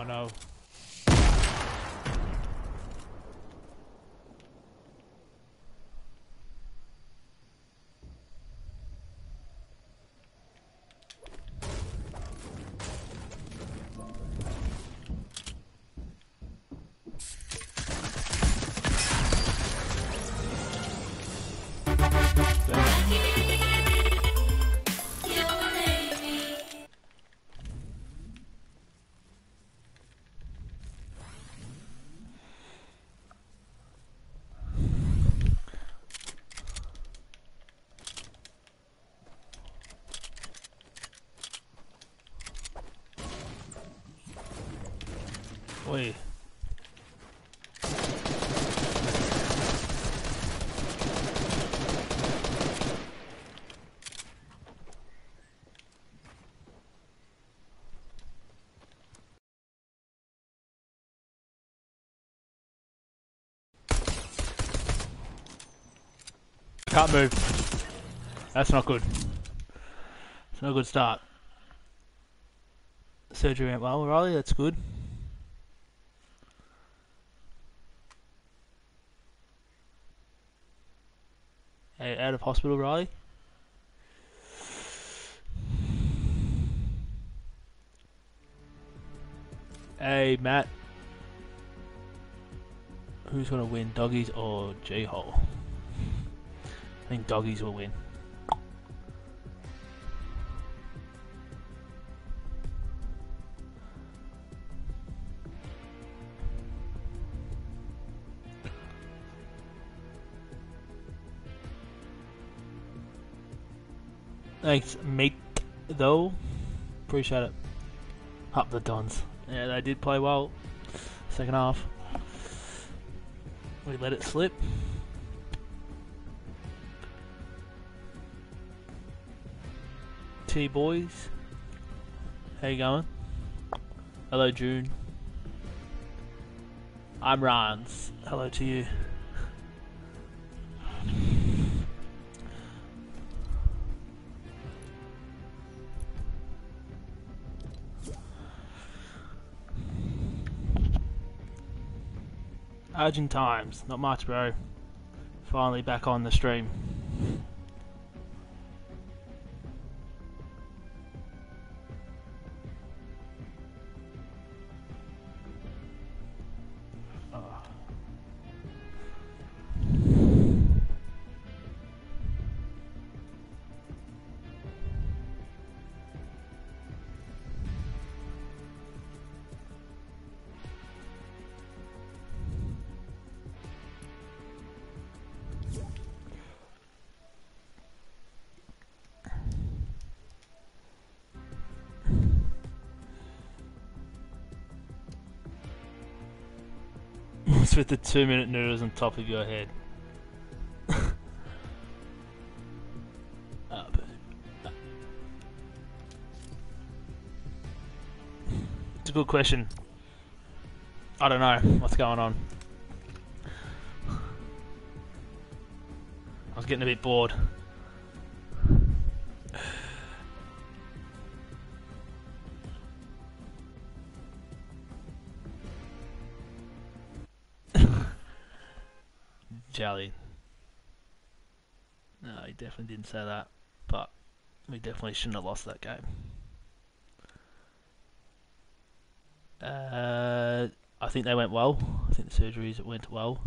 Oh no. Wait. Can't move. That's not good. It's not a good start. Surgery went well, Riley, that's good. Hey, out of hospital, Riley. Hey, Matt. Who's gonna win, doggies or J-Hole? I think doggies will win. Thanks, mate. Though, appreciate it. Up the Dons. Yeah, they did play well. Second half. We let it slip. T boys. How you going? Hello, June. I'm Rans. Hello to you. Urgent times. Not much, bro. Finally back on the stream. With the two minute noodles on top of your head? It's a good question. I don't know what's going on. I was getting a bit bored. Jelly. No, he definitely didn't say that, but we definitely shouldn't have lost that game. Uh, I think they went well. I think the surgeries went well.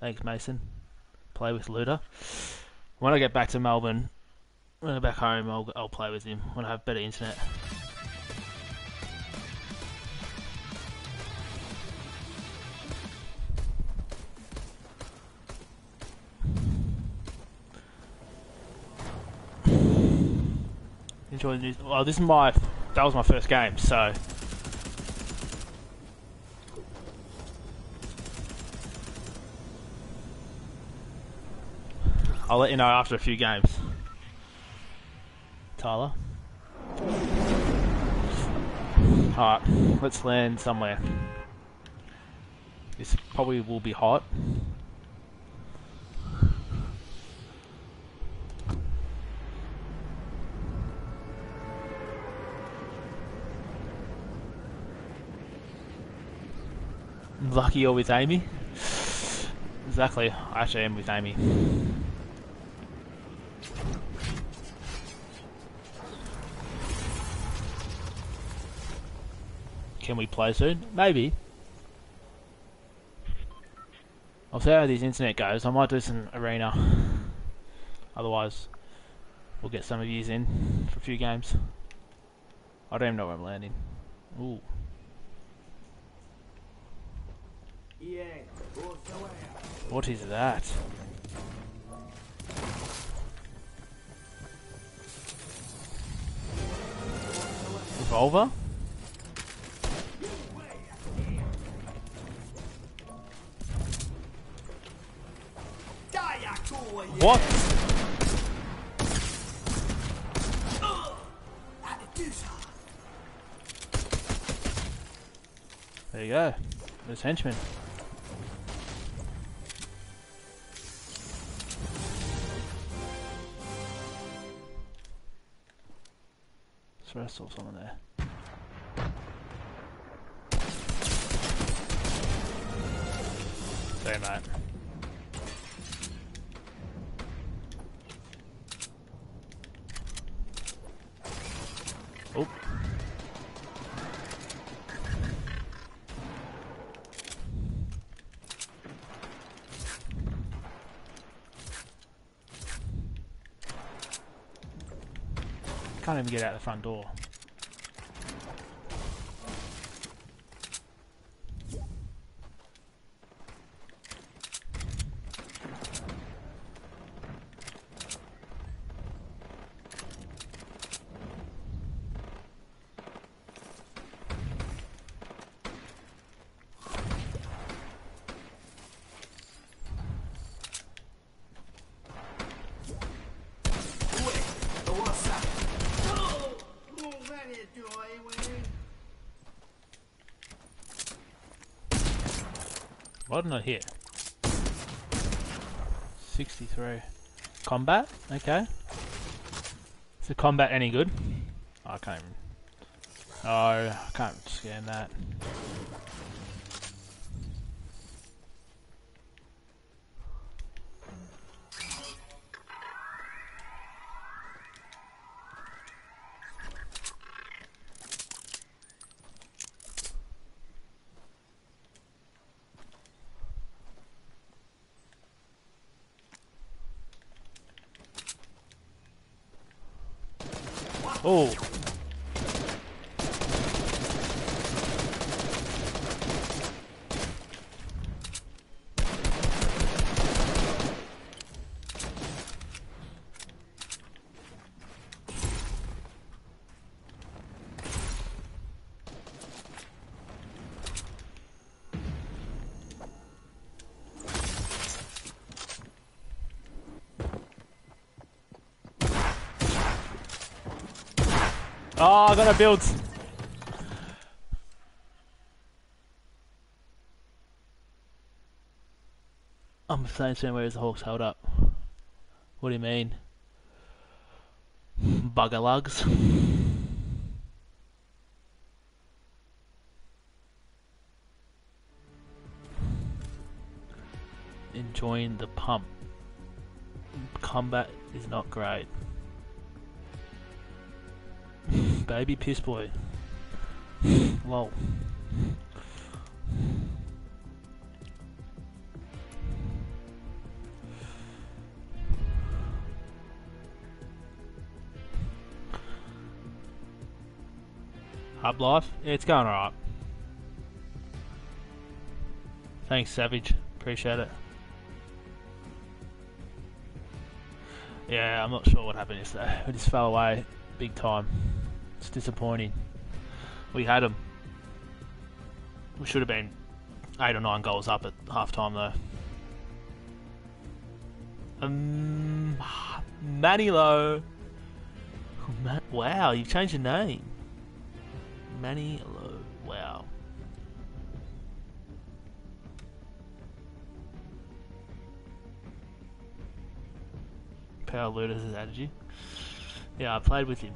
Thanks, Mason. Play with Luda. When I get back to Melbourne, when I'm back home, I'll, I'll play with him when I have better internet. Well, this is my that was my first game, so I'll let you know after a few games. Tyler. Alright, let's land somewhere. This probably will be hot. Lucky you're with Amy. Exactly. I actually am with Amy. Can we play soon? Maybe. I'll see how this internet goes. I might do some arena. Otherwise, we'll get some of yous in for a few games. I don't even know where I'm landing. Ooh. What is that? Revolver? What? There you go. There's henchmen. Can't even get out the front door. I hit? 63. Combat? Okay. Is the combat any good? Oh, I can't even... Oh, I can't scan that. Oh. I'm saying to where is the Hawks held up? What do you mean? Bugger lugs. Enjoying the pump. Combat is not great. Baby piss boy. Lol. Hub life? It's going alright. Thanks, Savage. Appreciate it. Yeah, I'm not sure what happened yesterday. We just fell away big time. It's disappointing. We had them. We should have been eight or nine goals up at half time though. Um, Manilo. Wow, you've changed your name. Manilo. Wow. Power Ludus has added you. Yeah, I played with him.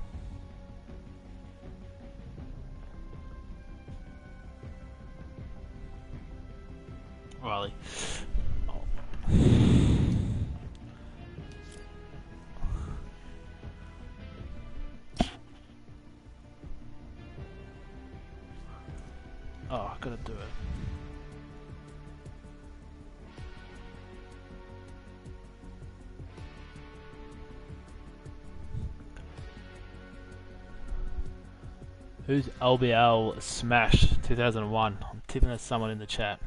Who's LBL Smash 2001? I'm tipping at someone in the chat.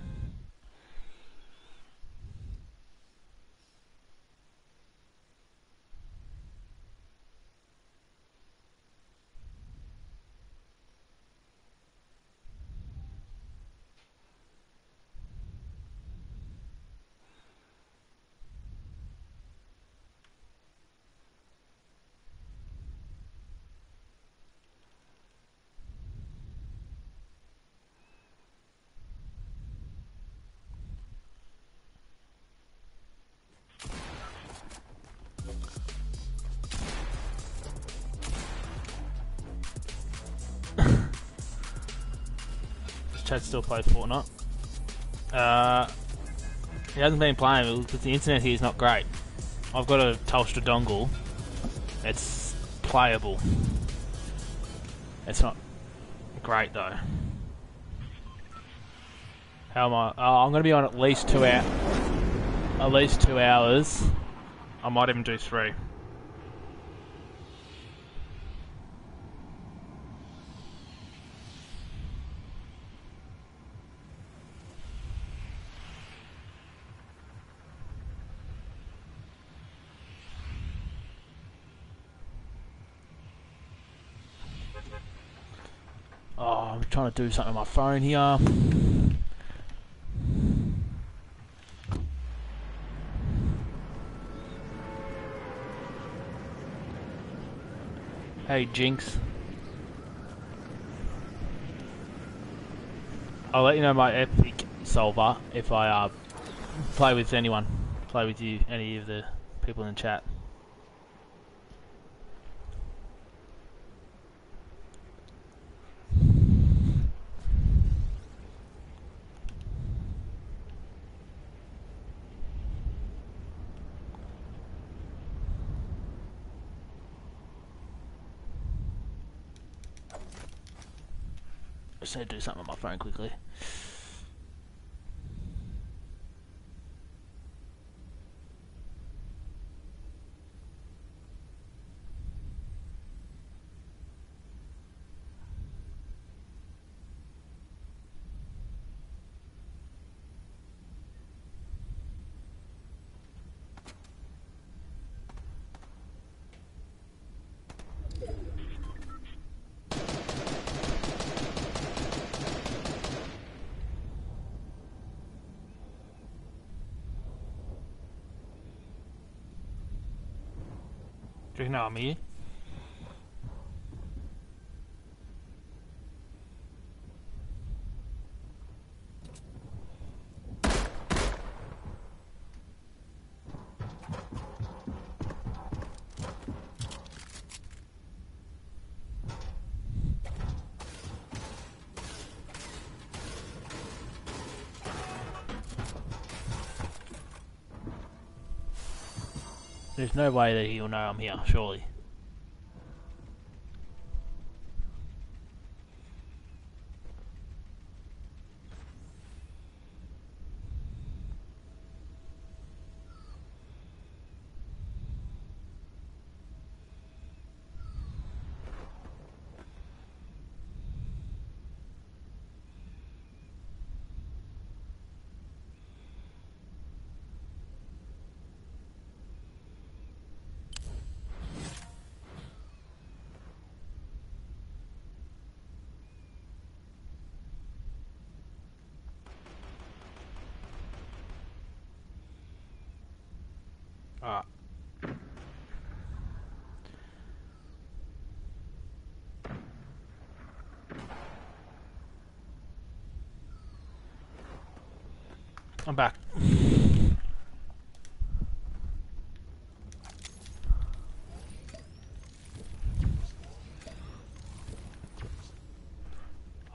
Still plays Fortnite. Uh, he hasn't been playing because the internet here is not great. I've got a Telstra dongle. It's playable. It's not great though. How am I? Oh, I'm going to be on at least two hours. At least two hours. I might even do three. Trying to do something on my phone here. Hey Jinx. I'll let you know my epic solver if I uh, play with anyone. Play with you, any of the people in the chat. Just to do something on my phone quickly. Do no way that he'll know I'm here, surely.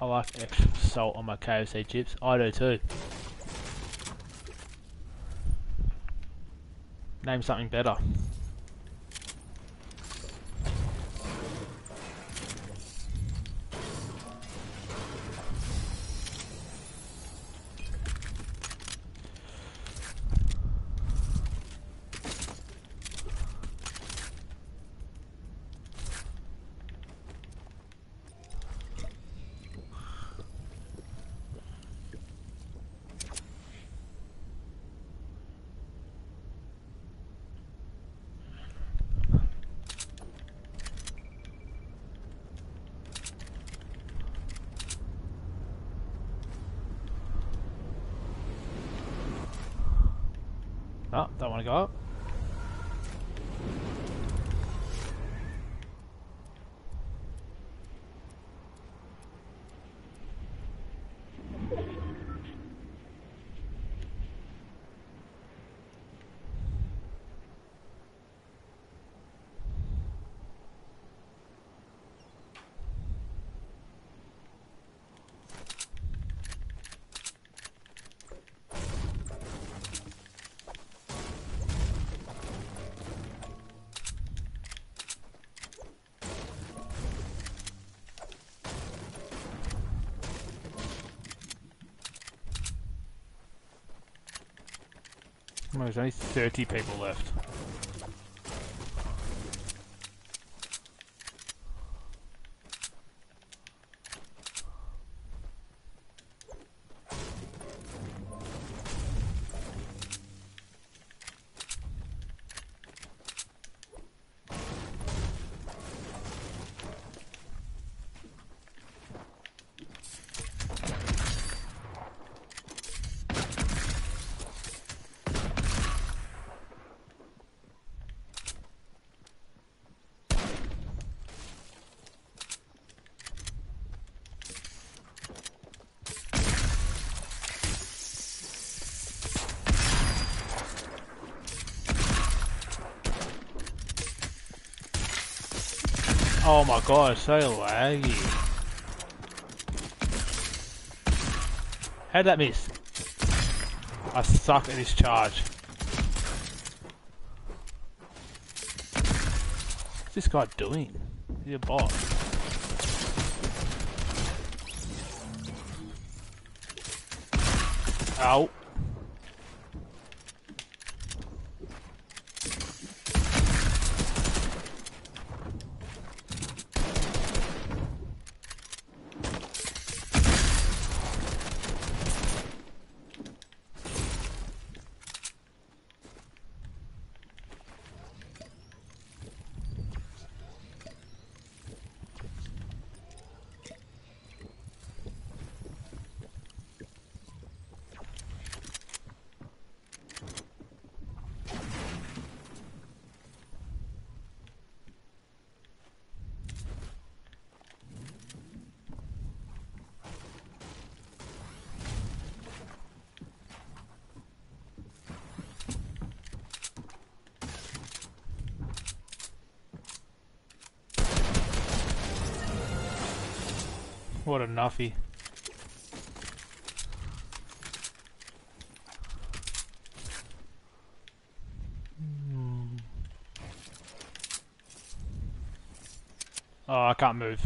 I like extra salt on my KFC chips. I do too. Name something better. There's only 30 people left. Oh my god, so laggy. How'd that miss? I suck at this charge. What's this guy doing? Is he a bot? Ow. Hmm. Oh, I can't move.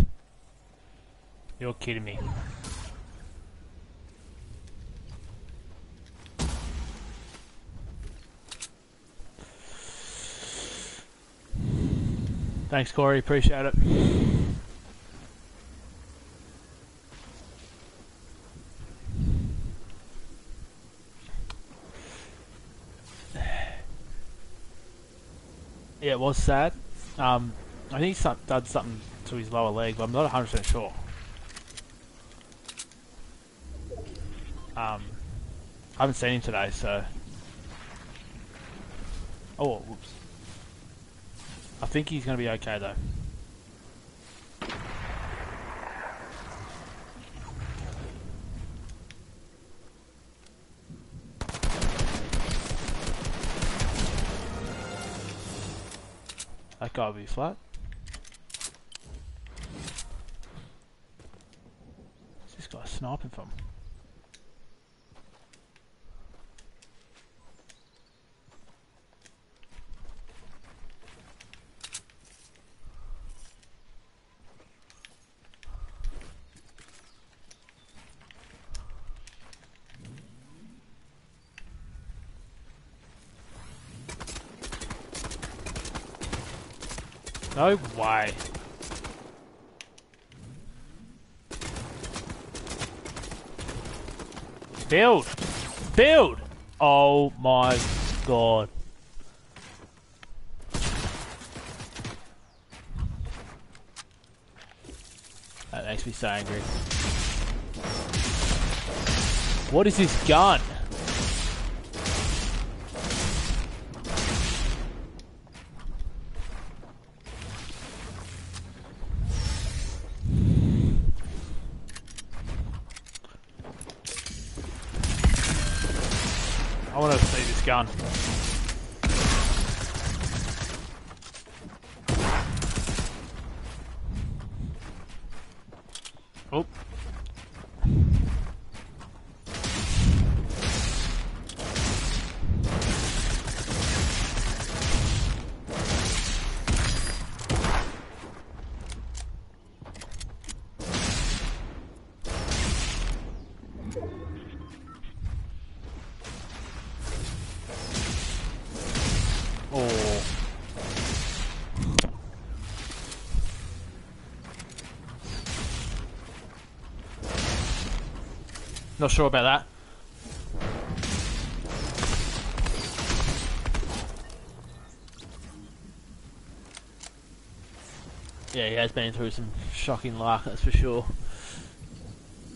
You're kidding me. Thanks, Corey. Appreciate it. It was sad. Um, I think he done something to his lower leg, but I'm not 100% sure. Um, I haven't seen him today, so... Oh, whoops. I think he's going to be okay, though. Guy be flat. Where's this guy sniping from? No way. Build! Build! Oh my god. That makes me so angry. What is this gun? I want to Not sure about that. Yeah, he has been through some shocking luck, that's for sure.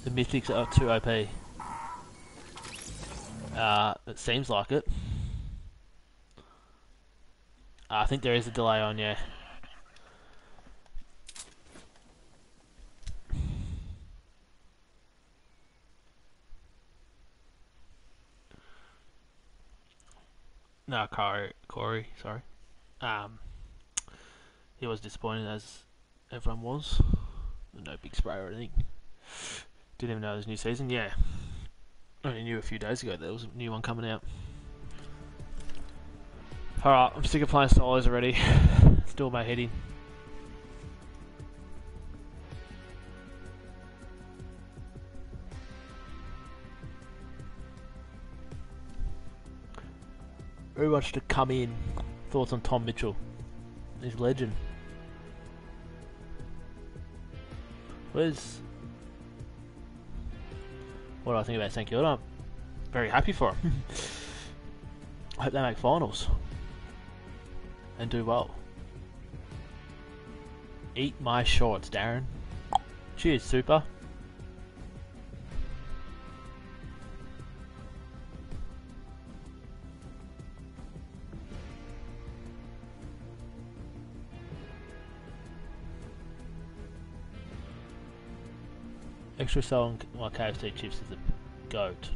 The mythics are too OP. Uh, it seems like it. I think there is a delay on, yeah. No, Corey, Corey, sorry. Um, he was disappointed as everyone was. No big spray or anything. Didn't even know it was new season. Yeah, only knew a few days ago there was a new one coming out. Alright, I'm sick of playing solos already. Still my heading. Very much to come in. Thoughts on Tom Mitchell? He's a legend. Where's what do I think about St Kilda? I'm very happy for him. I hope they make finals and do well. Eat my shorts, Darren. Cheers, super. Extra song, well, KFC chips is a goat.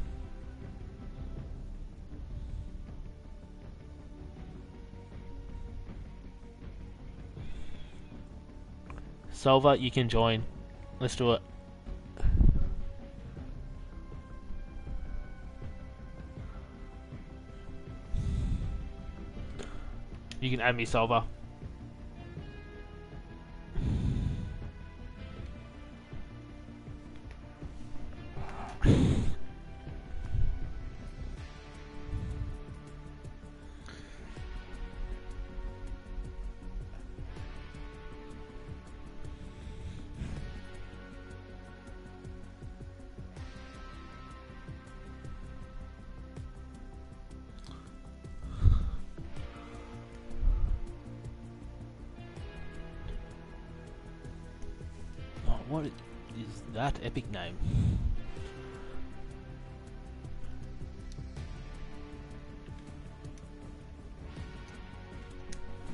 Salva, you can join. Let's do it. You can add me, Salva. That epic name?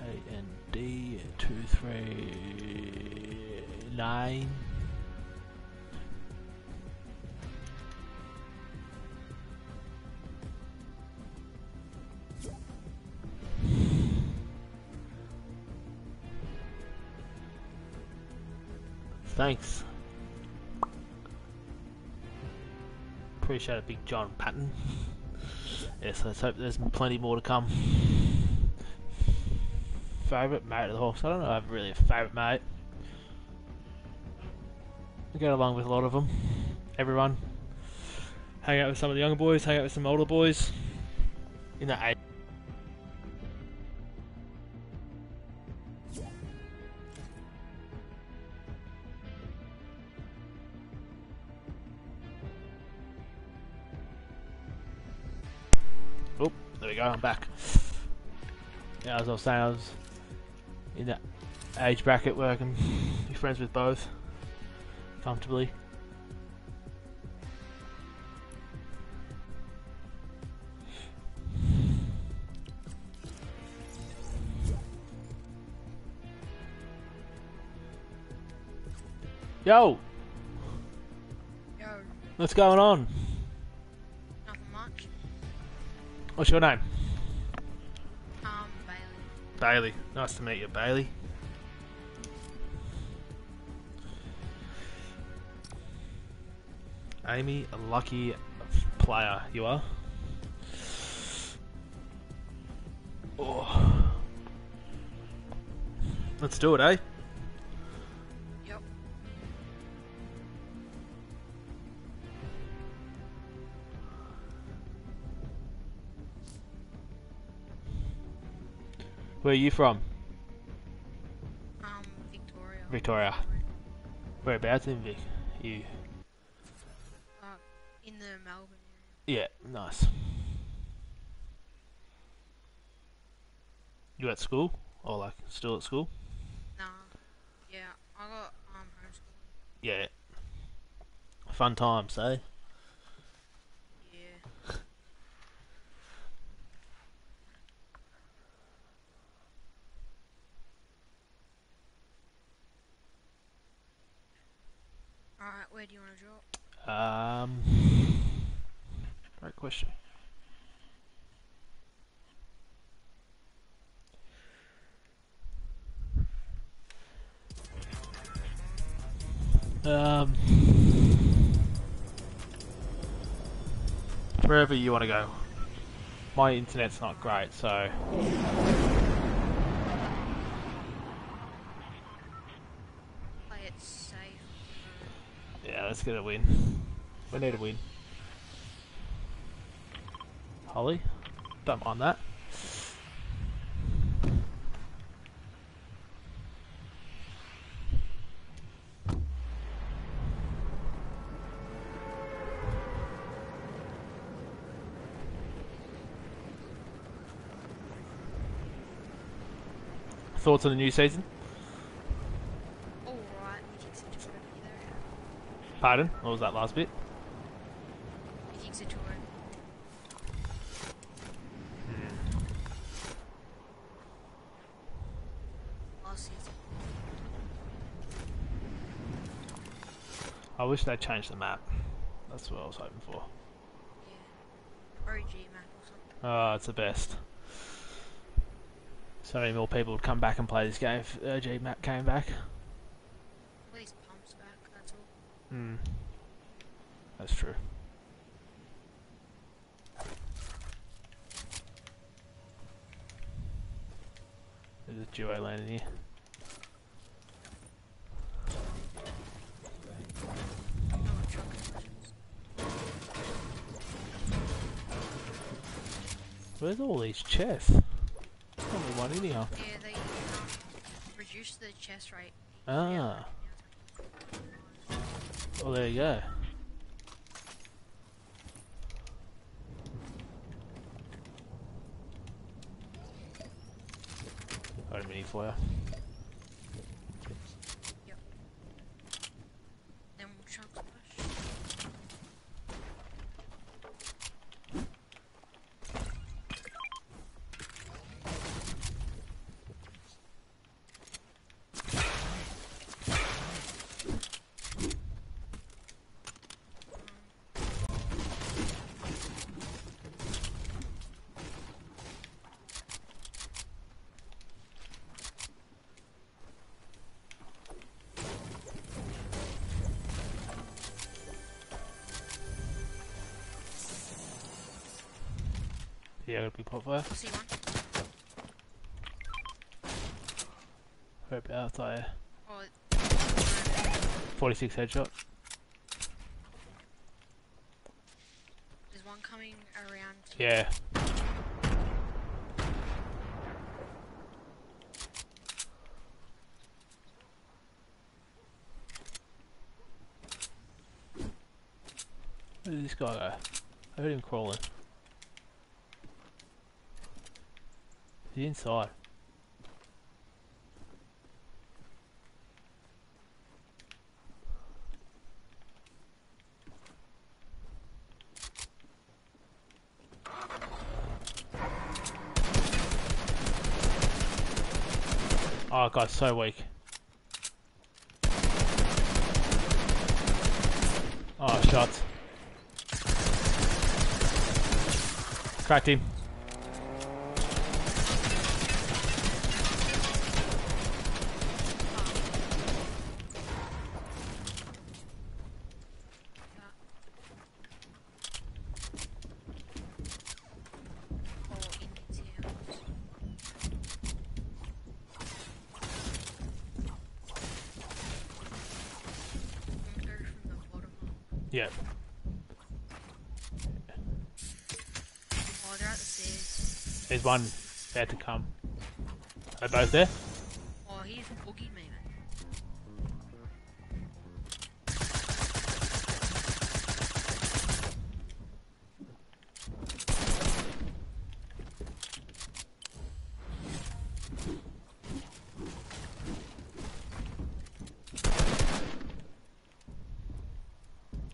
A N D two three nine. Thanks. Appreciate it, Big John Patton. yes, let's hope there's plenty more to come. Favourite mate of the horse? I don't know I have really a favourite mate. I get along with a lot of them. Everyone. Hang out with some of the younger boys, hang out with some older boys. In that age. Yeah, as I was saying, I was in that age bracket where I can be friends with both comfortably. Yo, Yo, what's going on? nothing much. What's your name? Bailey. Bailey. Nice to meet you, Bailey. Amy, a lucky player you are. Oh. Let's do it, eh? Where are you from? Um, Victoria. Victoria. Whereabouts in Vic? You. Uh, in the Melbourne area. Yeah, nice. You at school? Or like still at school? Nah. Yeah, I got um homeschooling. Yeah. Fun times, eh? Yeah. Alright, where do you want to drop? Um, great question. Um, wherever you want to go. My internet's not great, so Play it safe. yeah, let's get a win. We need a win. Holly, don't mind that. Thoughts on the new season? Alright, you think it's a tour either. Pardon? What was that last bit? You think it's a tour? Last season. I wish they'd changed the map. That's what I was hoping for. Yeah. OG map or something. Oh, it's the best. So many more people would come back and play this game if OG map came back. At least pumps back, that's all. Hmm. That's true. There's a duo landing here. No one truck collisions. Where's all these chests? Reduced the chest right. Ah. Well, there you go. Got a mini for Yeah, it'll be pot fire. I see one. Hope out there. Oh, 46 headshot. there's one coming around. Yeah. Where did this guy go? I heard him crawling. He's inside. Oh, God, so weak. Oh, shots. Cracked him. Or in the house. I'm going from the bottom up. Yeah. Oh, they're at the stairs. There's one there to come. Are they both there? Oh, he's boogied me.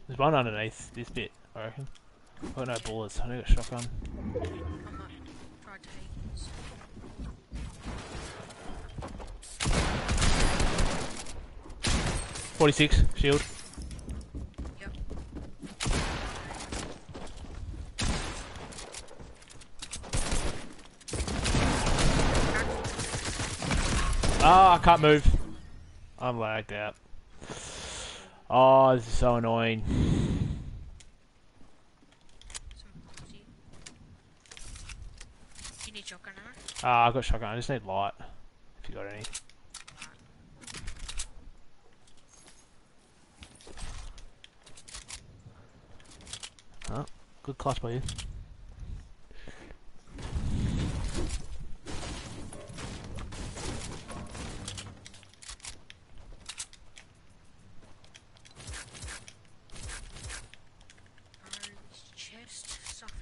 There's one underneath this bit, I reckon. I've got no bullets. I need a shotgun. 46, shield. Yep. Ah, oh, I can't move. I'm lagged out. Oh, this is so annoying. Ah, I've got shotgun. I just need light. If you got any. Good clutch by you. Orange chest, stuff.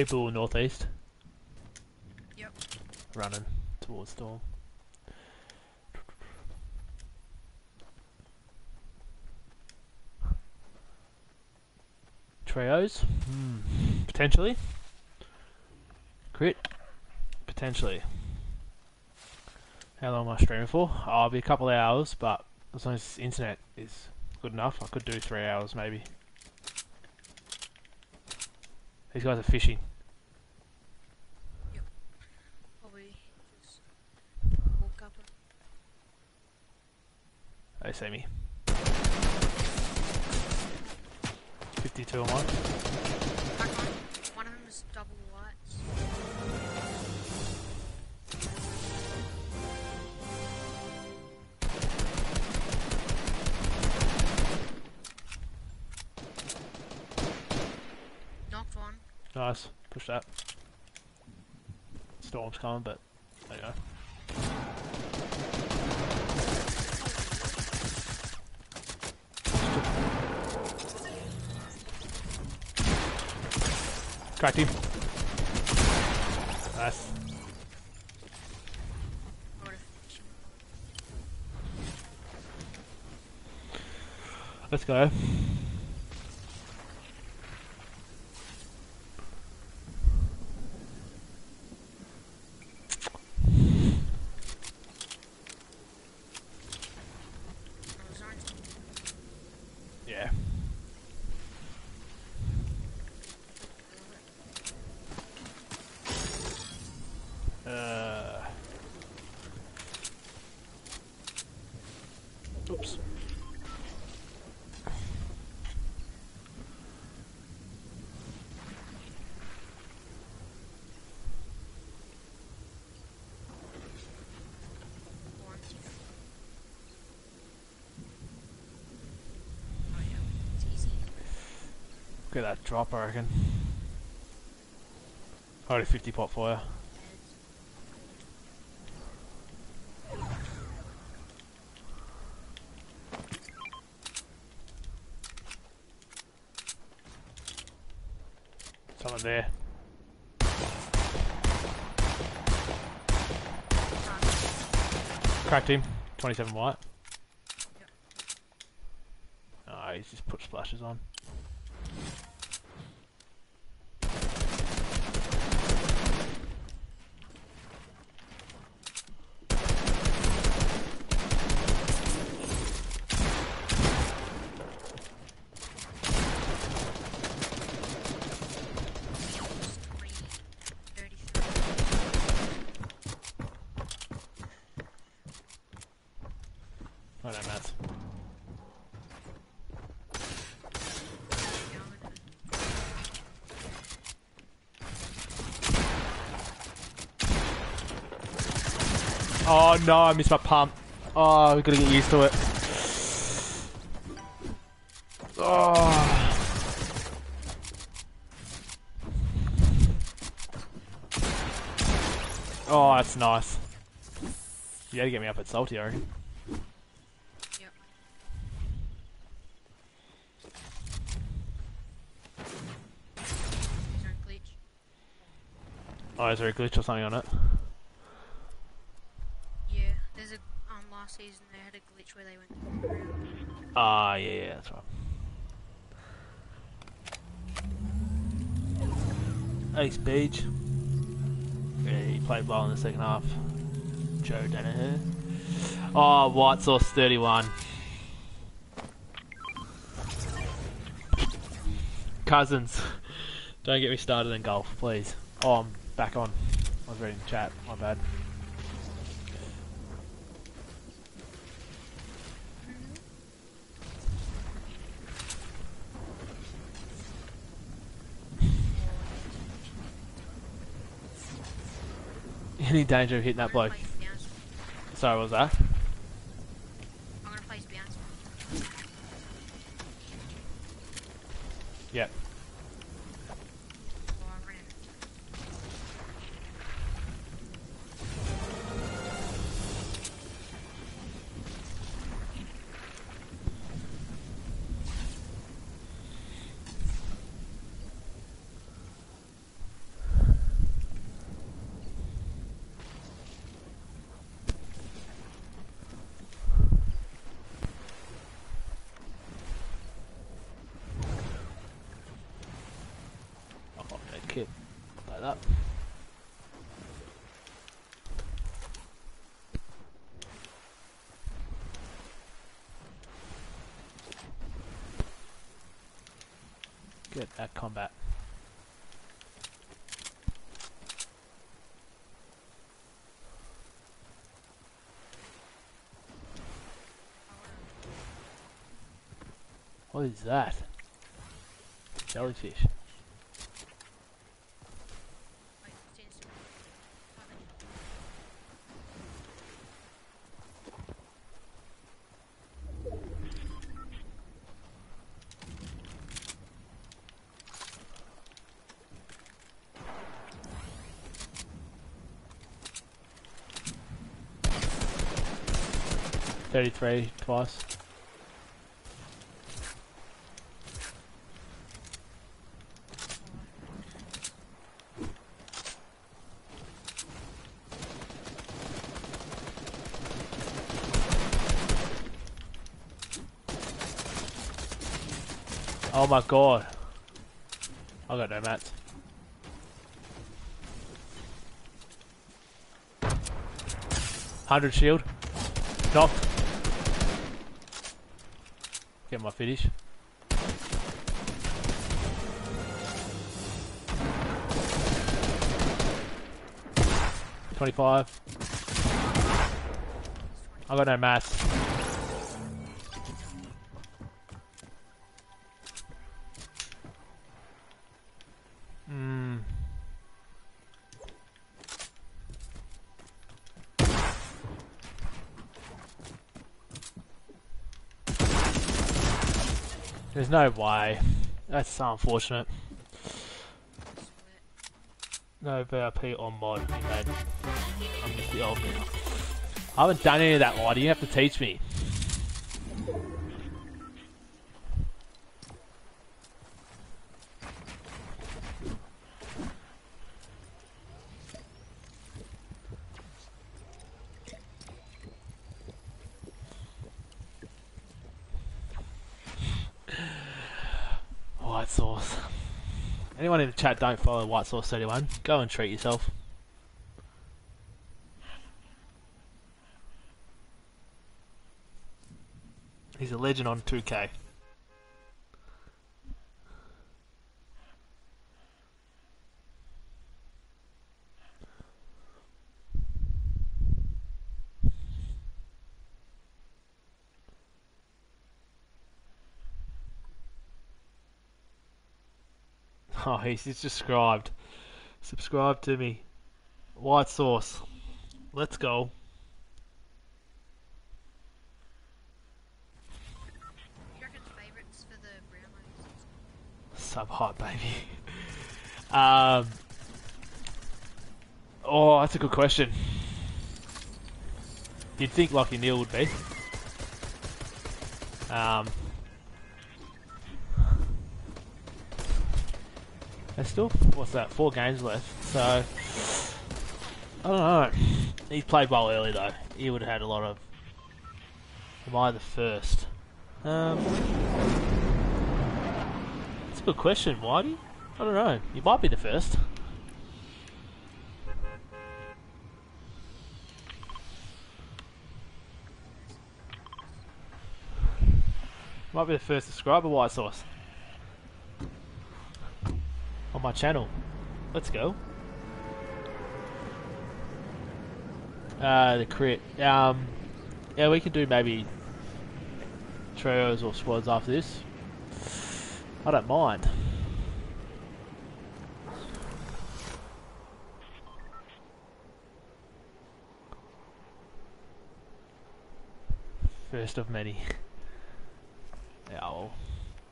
People northeast Yep. running towards storm. Trios? Hmm. Potentially. Crit? Potentially. How long am I streaming for? Oh, I'll be a couple of hours, but as long as internet is good enough, I could do three hours maybe. These guys are fishing. Probably just walk up and See me. 52 on one. One of them is double. Knocked one. Nice. Push that. Storm's coming, but there you go. Cracked him. Nice. Let's go. I was orange. Yeah. Uh. Oops. Get that drop, I reckon. Already 50 pot you. Someone there. Cracked him. 27 white. Yep. Oh, he's just put splashes on. Three, thirty-three. Oh no, Matt. Yeah, I'm gonna- Oh no, I missed my pump. Oh, we gotta get used to it. Oh. Oh, that's nice. You gotta get me up at reckon. Yep. Is there a glitch? Oh, is there a glitch or something on it? Yeah, there's a um last season they had a glitch where they went around. Ah, yeah, yeah, that's right. Ace Beach. He played well in the second half. Joe Daniher. Oh, White Sauce 31. Cousins. Don't get me started in golf, please. Oh, I'm back on. I was reading chat. My bad. Any danger of hitting that bloke? Sorry, what was that? I'm gonna place bounce. Yep. Oh, I ran it. Oh, that kid. Like that. Good at combat. What is that? Jellyfish. Thirty-three twice. My god. I got no mats. Hundred shield. Knock. Get my finish. Twenty-five. I got no mass. No way. That's so unfortunate. No VIP on mod, you made. I miss the old me. I haven't done any of that, Whitey. You have to teach me. White sauce. Anyone in the chat don't follow White Sauce 31, go and treat yourself. He's a legend on 2K. Oh, he's just subscribed. Subscribe to me. White sauce. Let's go. Sub hot, baby. um. Oh, that's a good question. You'd think Lachie Neale would be. Um. There's still what's that? Four games left. So I don't know. He played well early though. He would have had a lot of. Am I the first? Um. That's a good question, Whitey. I don't know. You might be the first. Might be the first subscriber, White Sauce. On my channel. Let's go. Uh, the crit. Um, yeah, we can do maybe trios or squads after this. I don't mind. First of many. Yeah, well,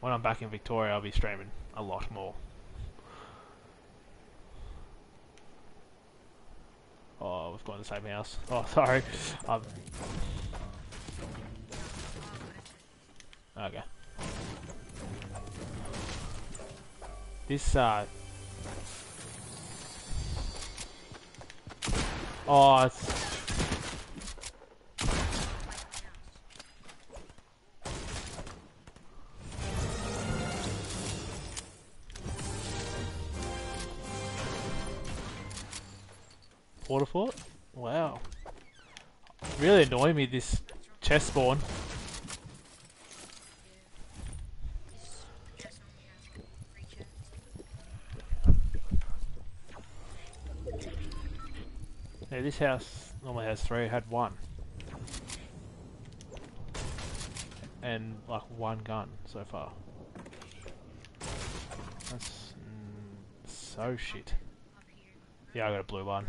when I'm back in Victoria, I'll be streaming a lot more. Gone to the same house. Oh, sorry. Um, okay. This, uh... Oh, it's... Really annoying me this chest spawn. Yeah, this house normally has three, it had one. And like one gun so far. That's mm, so shit. Yeah, I got a blue one.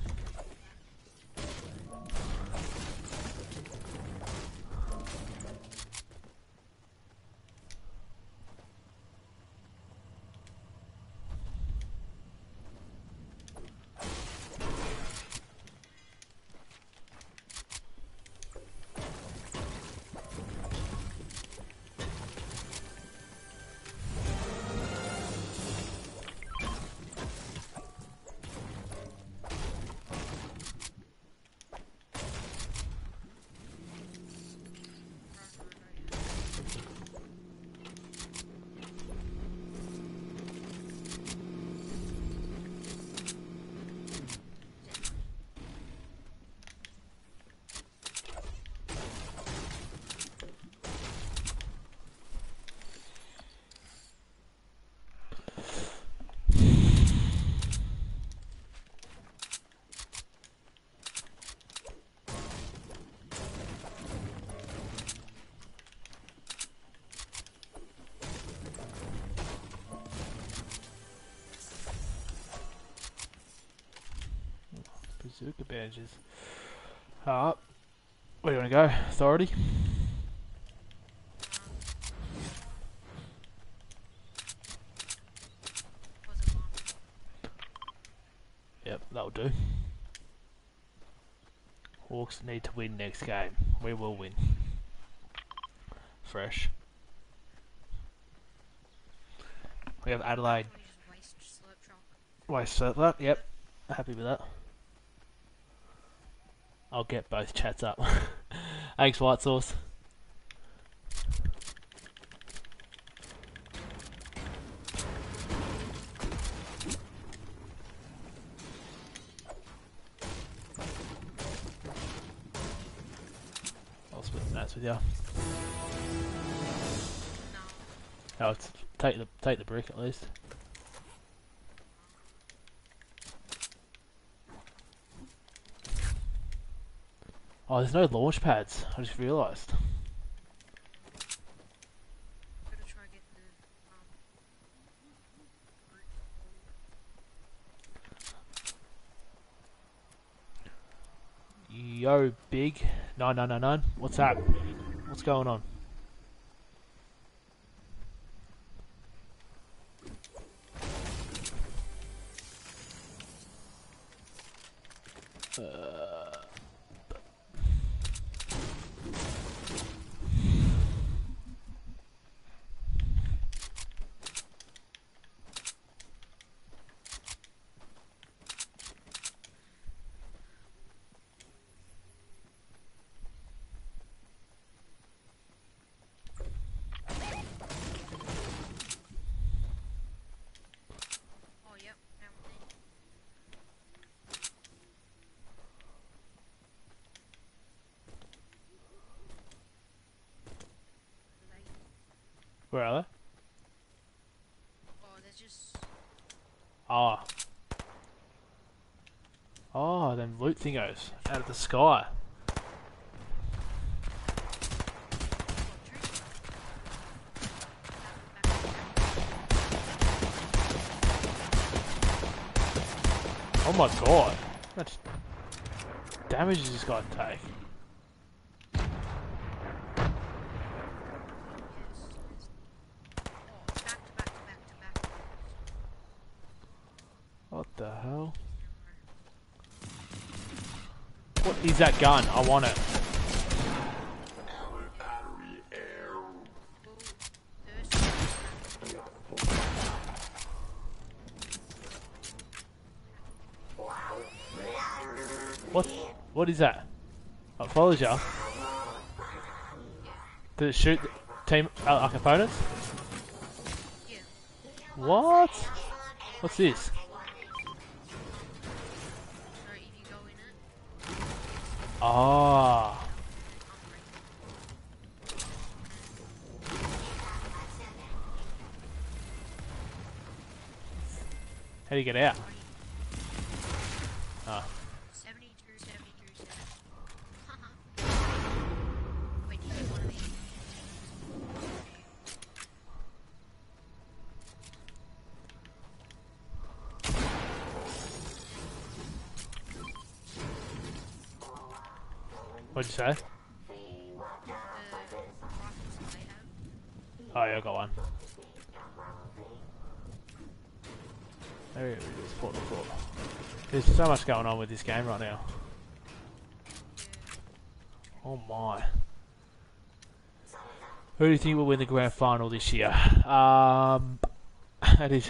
changes. Alright. Where do you want to go? Authority? Yep, that'll do. Hawks need to win next game. We will win. Fresh. We have Adelaide. Waste Slurp. Yep. Happy with that. I'll get both chats up. Thanks, White Sauce. I'll split the notes with you. Oh, it's, take the take the brick at least. Oh, there's no launch pads. I just realised. Gotta try get the um Yo, big nine nine nine nine. What's that? What's going on? Uh, Oh yep, found one there. Like, where are they? oh, there's just Ah. Oh, them loot thingos out of the sky. oh, my god. How much damage does this guy take? Yes, yes. Oh, back to back to back to back. What the hell? What is that gun? I want it. What? What is that? It follows you. Did it shoot team uh, like opponents? What? What's this? Ah. How do you get out? Say? Oh yeah, I got one. There it is, port to port. There's so much going on with this game right now. Oh my. Who do you think will win the grand final this year? Um, that is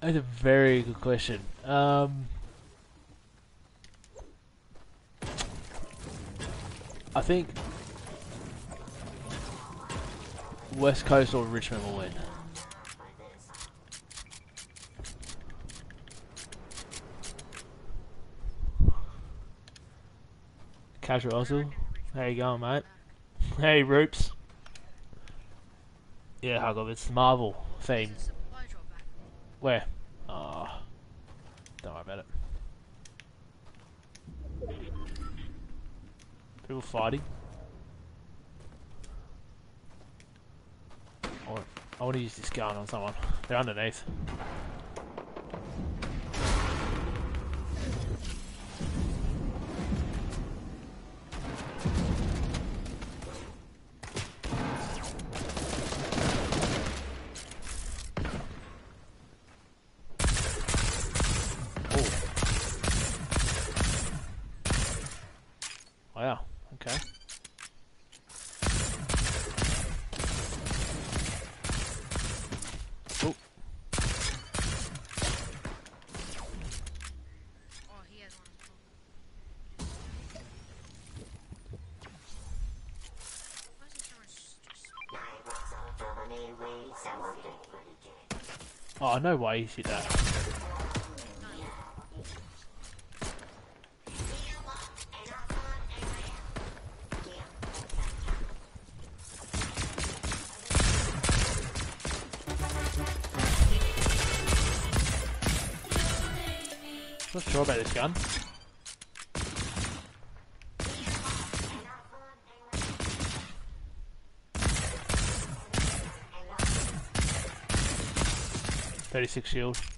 that's a very good question. Um, I think West Coast or Richmond will win. Casual Ozil. How you going, mate? Hey, Roops. Yeah, Huggle, it's Marvel theme. Where? Oh, don't worry about it. People fighting. I want, to use this gun on someone. They're underneath. No way he hit that. Not sure about this gun. Thirty-six shield. Oh,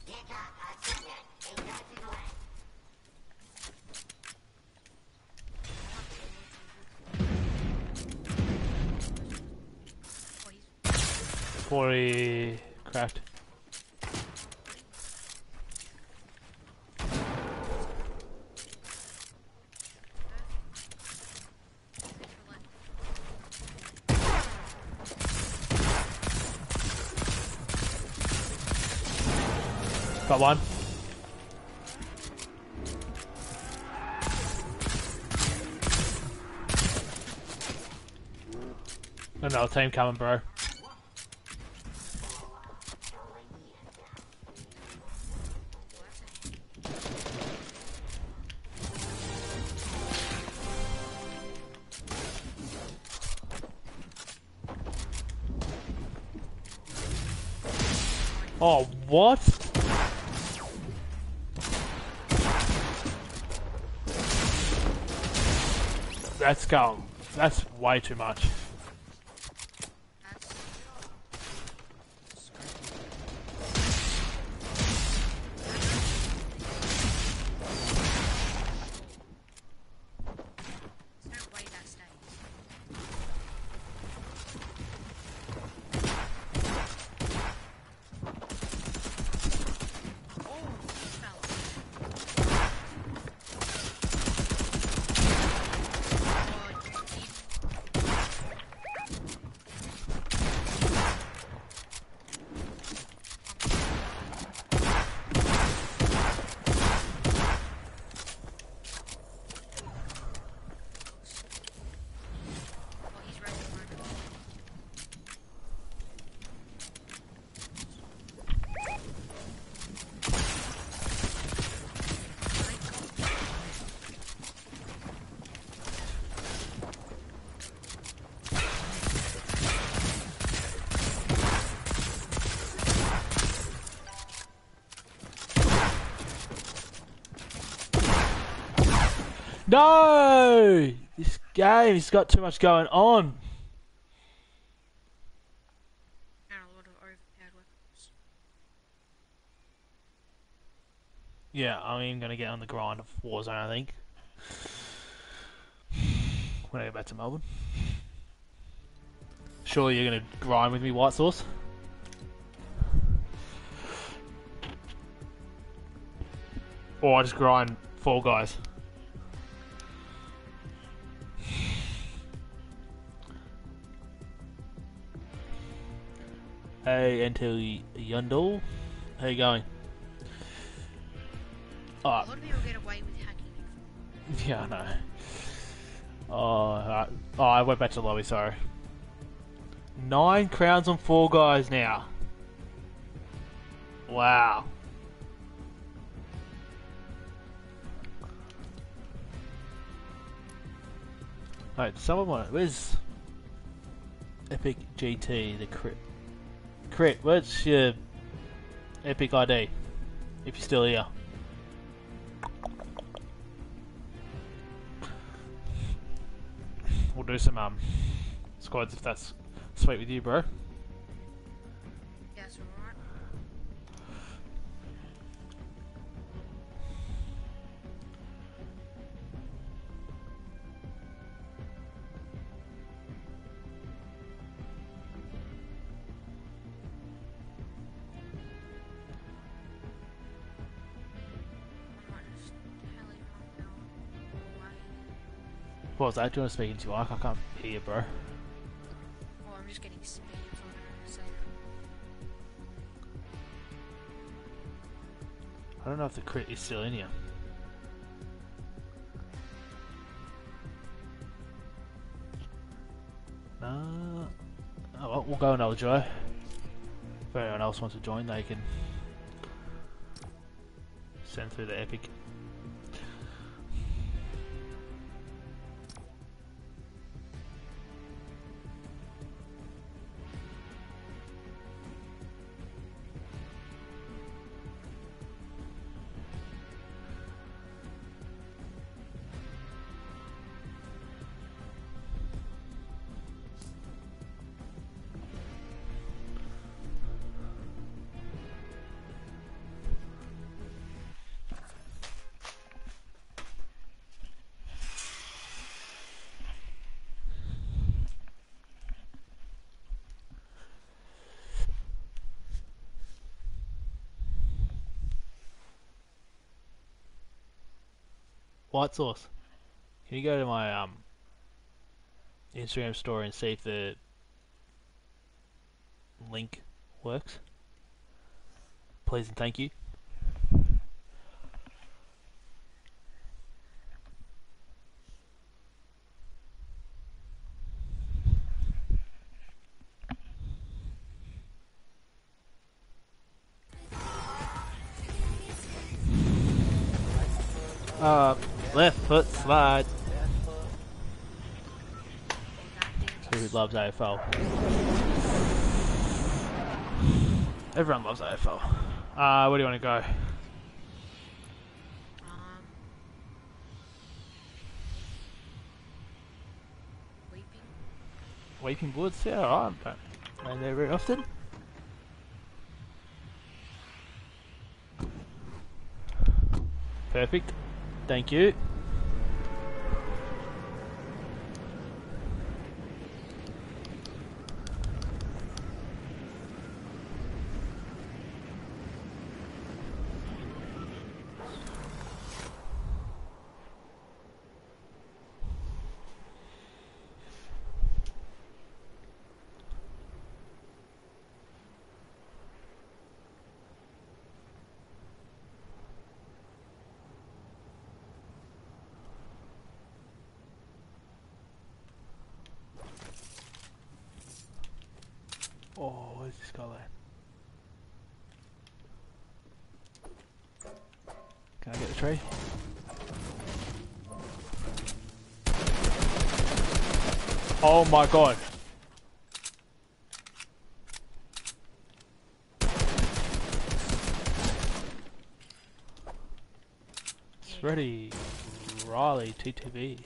team coming, bro. Oh, what? That's going. That's way too much. No! This game's got too much going on. And a lot of overpowered weapons. Yeah, I'm even gonna get on the grind of Warzone, I think. When I go back to Melbourne. Surely you're gonna grind with me, White Sauce? Or I just grind Fall Guys. Hey, until Yundle. How you going? A lot of people get away with hacking yeah, I know. Oh, alright. oh, I went back to the lobby. Sorry. Nine crowns on Fall Guys now. Wow. Alright, someone want Where's Epic GT? The crit. Crit. what's your Epic ID? If you're still here. We'll do some um squads if that's sweet with you, bro. Was that? Do you want to speak into your mic? I can't hear you, bro. Oh, I'm just getting speed for I don't know if the crit is still in here. No. Oh well, we'll go another Joe. If anyone else wants to join, they can send through the epic. White sauce. Can you go to my um Instagram story and see if the link works? Please and thank you. Slide. Who loves AFL? Everyone loves AFL. Uh, where do you want to go? Weeping. Weeping Woods? Yeah, alright. Don't land there very often. Perfect. Thank you. Oh, where's this guy? Can I get the tree? Oh my god. It's ready. Riley TTV.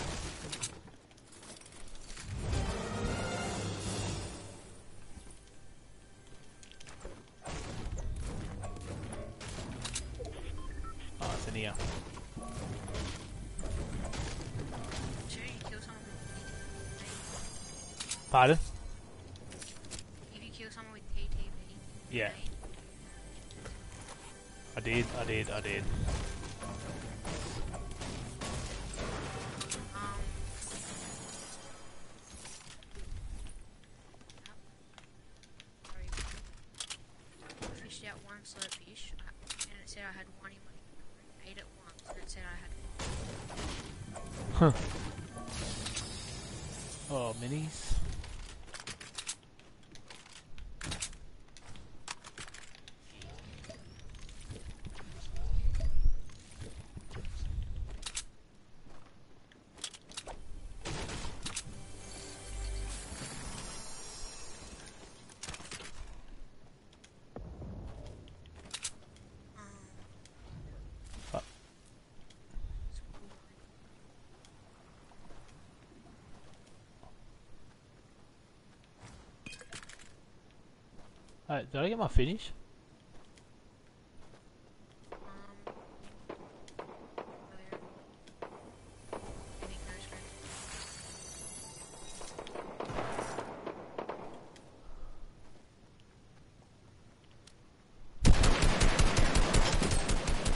Did I get my finish?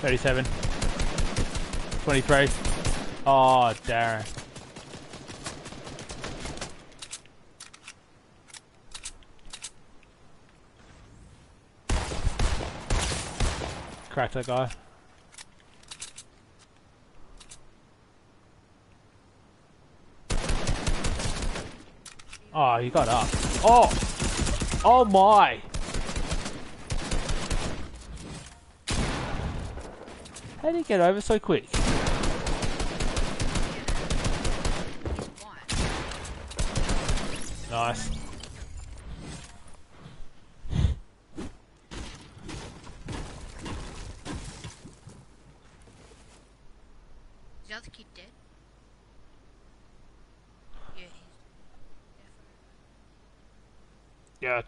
Thirty-seven. Twenty-three. Oh, Darren. crack that guy. Oh, he got up. Oh! Oh my! How did he get over so quick?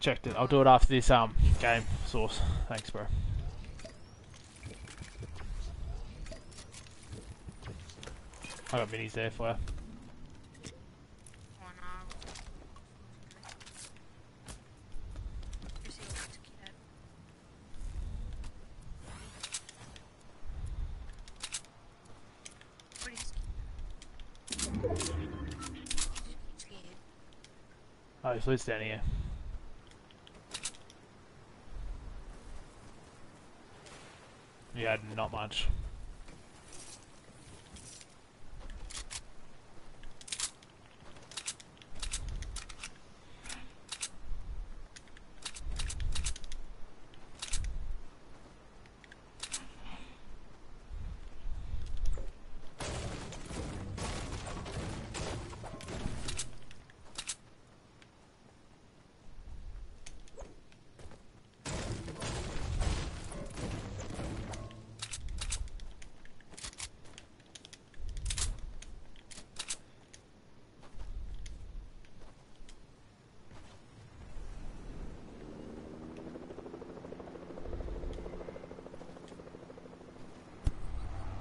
Checked it. I'll do it after this um game source. Thanks, bro. I got minis there for you. Oh so it's down here. Yeah, not much.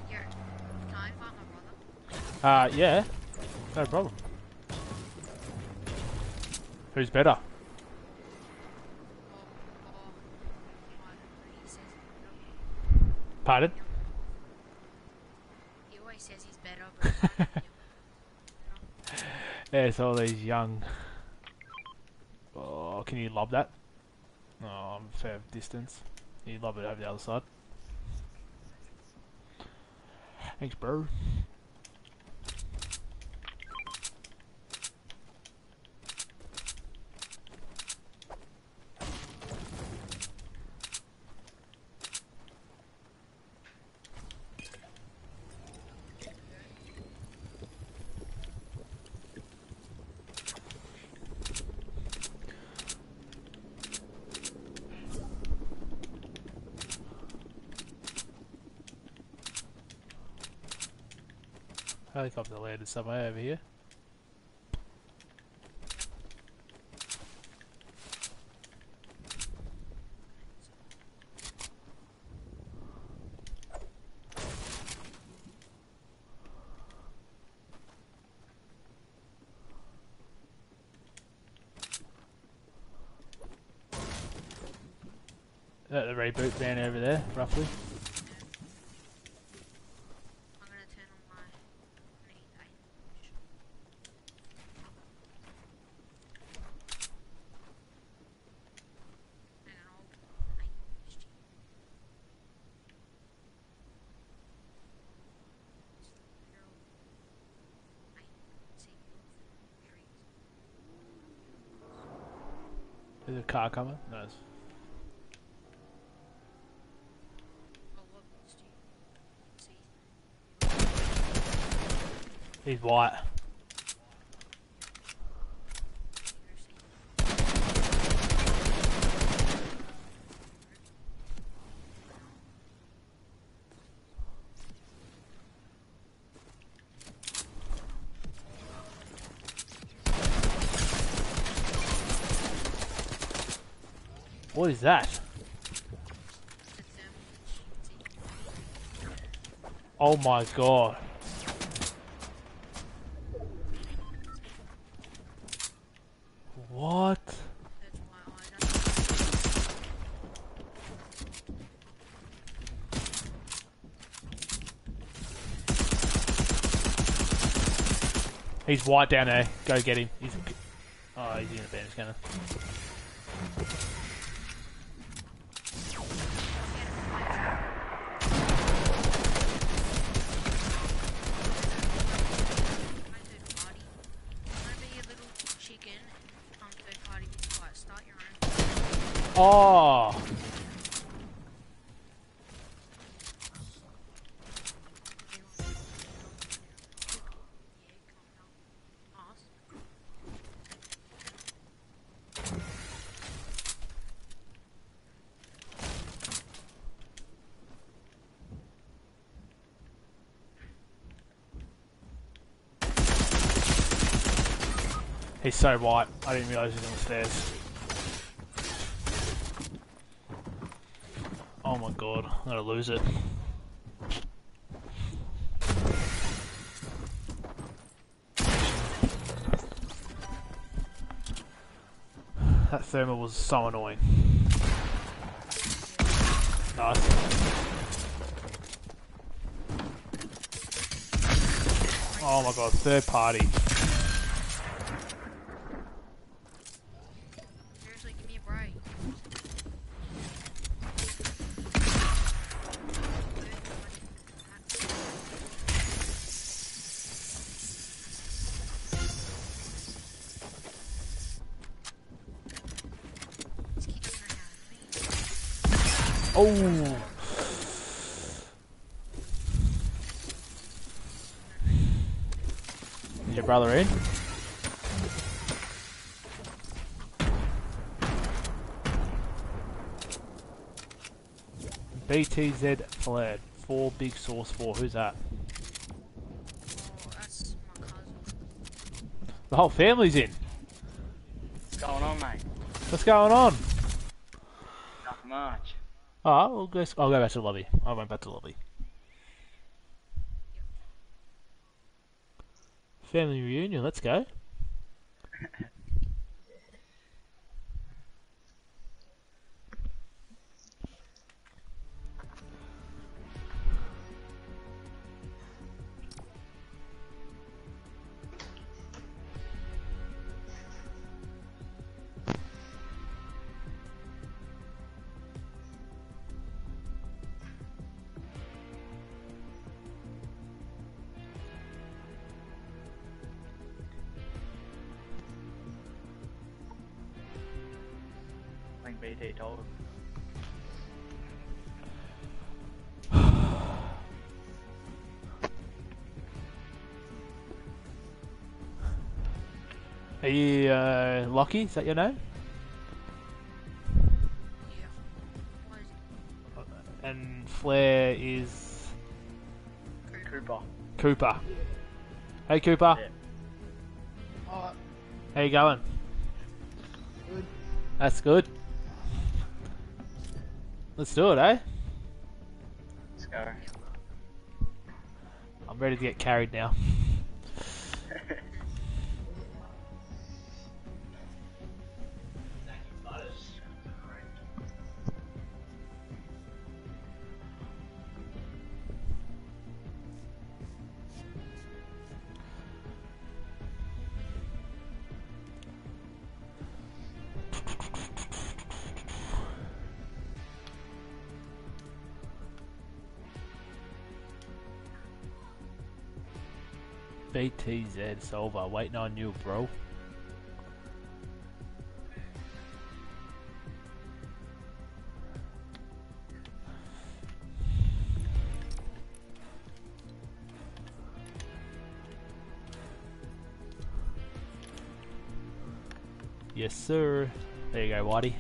Here, can I invite my brother? Uh, yeah. No problem. Who's better? Pardon? He always says he's better, but all these young. Oh, can you lob that? Oh, I'm fair distance. You lob it over the other side. Thanks, bro. Landed somewhere over here. That the reboot van over there, roughly. I'm gonna turn on my need aim. Hang on, I'll aim this to you. Zero. Aim. See you. Trees. There's car coming. No, it's I'll look this to you. See. he's white. Is that? Oh my god. What? He's white down there. Go get him. He's oh, he's in the bandage scanner. Oh, He's so white. I didn't realise he was on the stairs. Oh my god, I'm gonna lose it. That thermal was so annoying. Nice. Oh my god, third party. Brother in? BTZ flared. Four big source four. Who's that? Oh, that's my cousin. The whole family's in. What's going on, mate? What's going on? Not much. Oh, we'll go, I'll go back to the lobby. I went back to the lobby. Family reunion, let's go. I think BT told him. Are you uh, Lockie? Is that your name? Yeah. What is it? And Flair is Cooper. Cooper. Hey Cooper, Yeah. how you going? Good. That's good. Let's do it, eh? Let's go. I'm ready to get carried now. BTZ Solver, waiting on you, bro. Yes, sir. There you go, Whitey.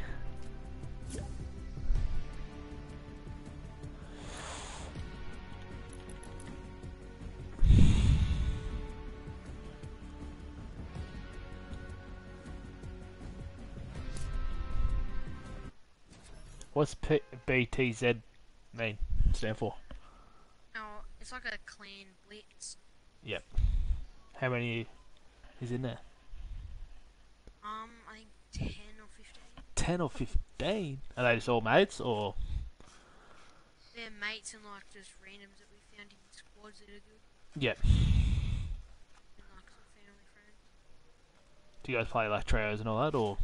BTZ mean? Stand for? No, it's like a clan blitz. Yep. How many is in there? Um, I think 10 or 15. 10 or 15? Are they just all mates or? They're mates and like just randoms that we found in squads that are good. Yep. And like some family friends. Do you guys play like trios and all that or?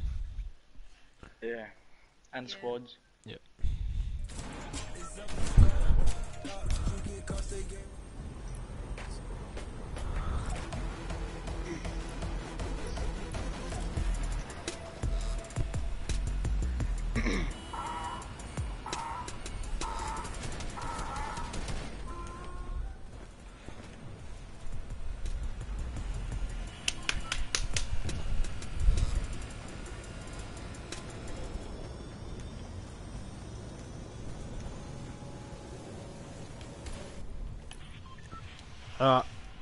Yeah. And Yeah. squads. Yeah.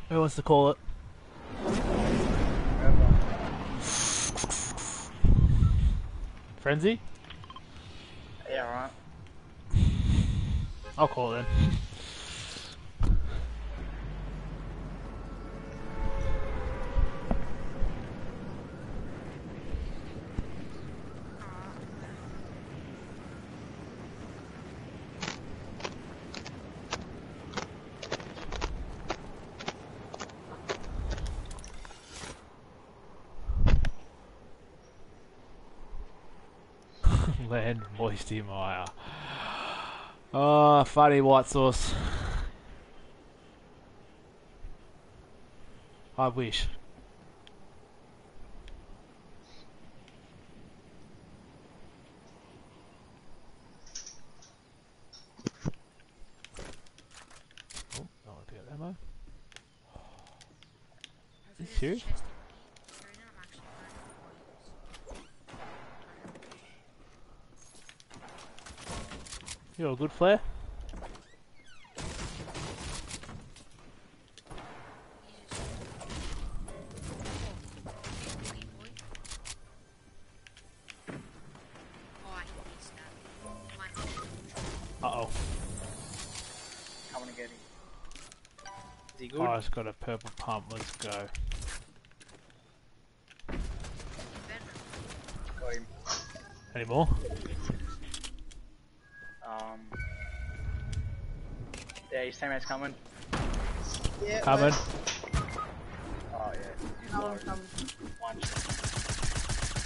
Who wants to call it. Frenzy? Yeah, right. I'll call it then. Moisty Mire. Oh, ah, funny white sauce. I wish. Oh, I want to get ammo. Hopefully you there's serious? a chest in the arena. I'm actually going for You got a good flare? Oh, I missed that. Mine was-. Coming to get him. Is he good? Oh, it's got a purple pump. Let's go. bedroom. Got him. Any more? Yeah, his teammate's coming. Yeah, Coming. Oh, yeah. He's Coming, low. coming. One shot.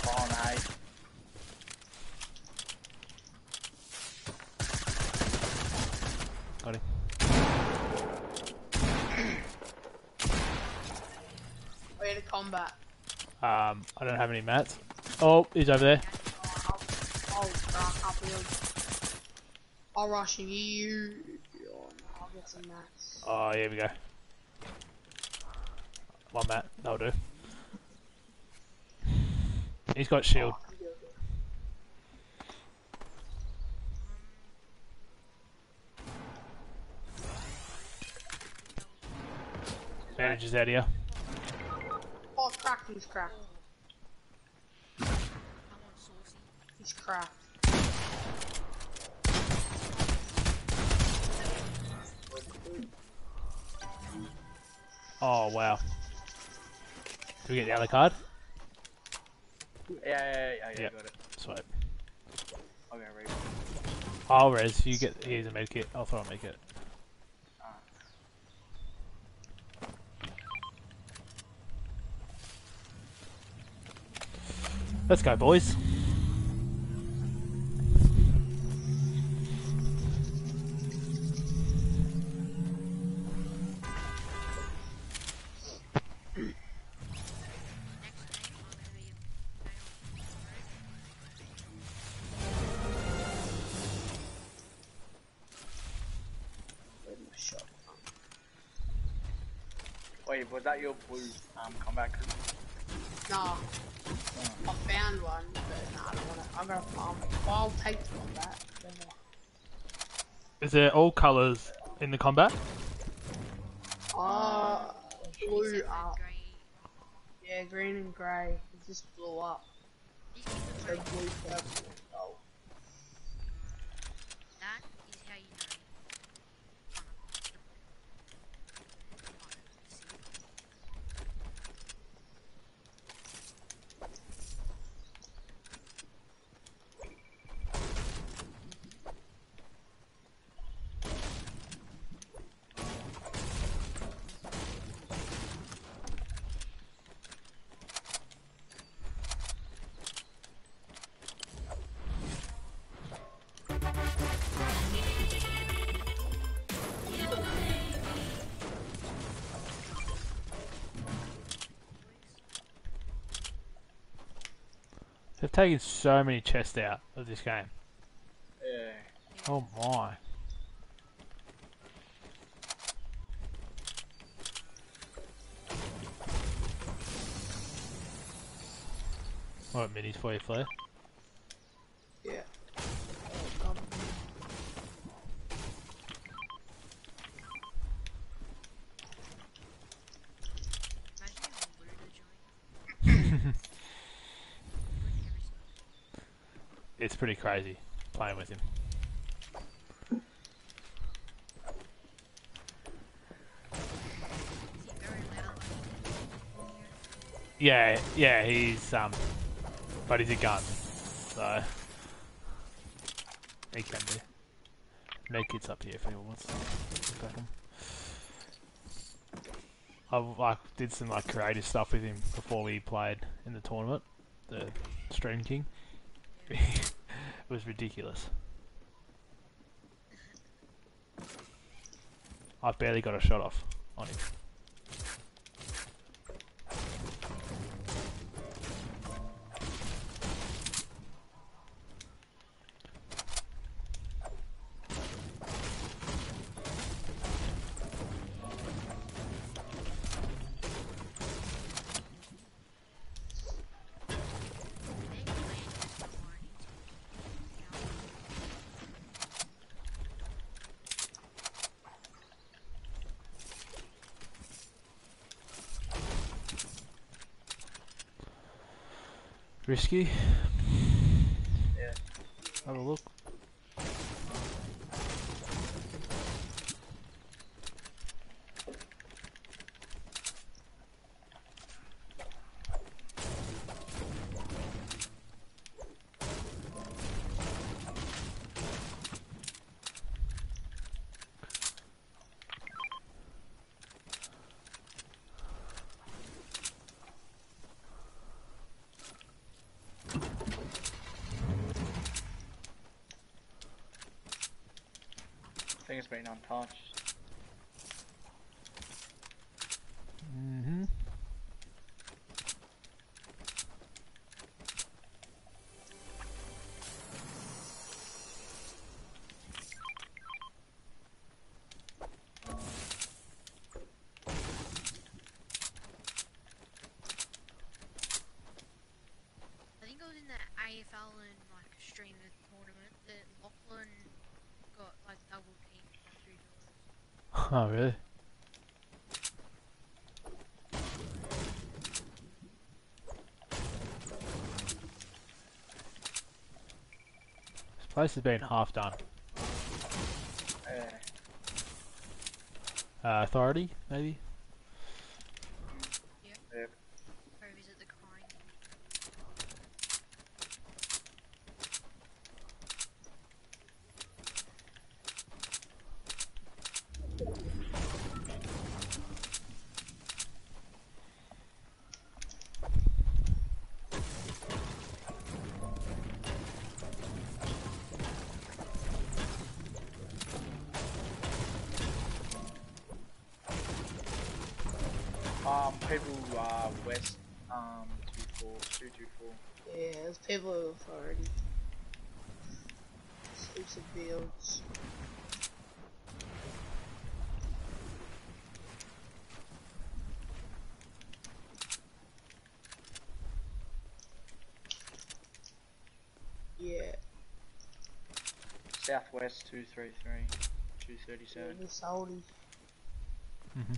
Behind the. Got him. We're in combat. Um, I don't have any mats. Oh, he's over there. I'll, I'll rock up. I'll rush you. Oh, here we go. One mat, that'll do. He's got shield. Oh. Bandages out here. Oh, cracked. He's cracked. He's cracked. Oh, wow. Do we get the other card? Yeah, yeah, yeah, yeah, Yep. got it. Sweet. I'll go. I'll res. You get. Here's a med kit. I'll throw a med kit. Let's go, boys. Your blue um, comeback? Nah. I found one, but nah, I don't want to. I'm gonna farm it. Well, I'll take the combat. Is there all colours in the combat? Uh, blue Except up. grey. Yeah, green and grey. It just blew up. You keep the So blue, purple, Taken so many chests out of this game. Yeah. Oh my. What minis for you, Flair? Yeah. Um, Imagine if we looted a joint. Loot every single- it's pretty crazy playing with him. Yeah, yeah, he's um, but he's a gun, so he can be. Medkit's up here if anyone wants. I like did some like creative stuff with him before we played in the tournament, the Stream King. it was ridiculous. I barely got a shot off on him. Risky. Yeah. Have a look. I untouched. Mm-hmm. I think it was in the AFL and like streamer tournament that Lachlan got like double teamed by two dollars. Oh, really? This place has been half done. Uh, authority, maybe? Yep. Go visit the crying. Um, people uh west um two four two two four. Yeah, there's people with authority. Heaps of builds. Yeah, Southwest two three three. Two thirty yeah, seven. the Saudi. Mhm.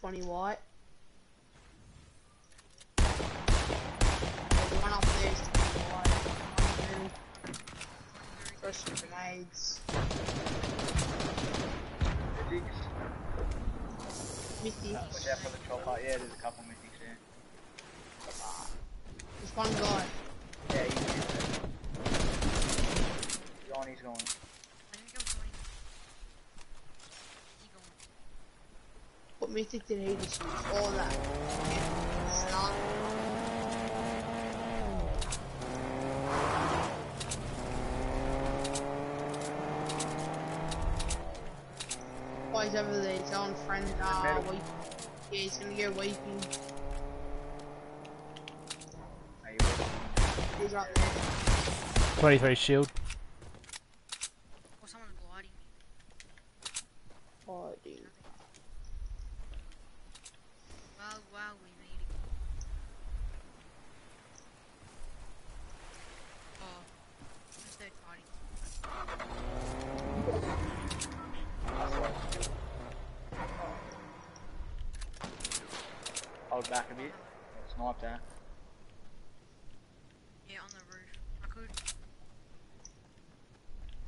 20 white. One up there is 20 white. One middle. Throw some grenades. Mythics. Mythics. Watch out for the chopper. Yeah, there's a couple mythics there. There's one guy. Yeah, he's in there. He's going. I think I was going. He going? What mythic did he just use? All that. Yeah. Stun. He's over there. He's on friend. Uh, middle. Yeah, he's gonna go weeping. Are you with? He's right there. 23 shield. Or someone's gliding me. Oh, dude. Well, well, we made it. Oh, who's third party? That's what. Hold back a bit. Snipe that.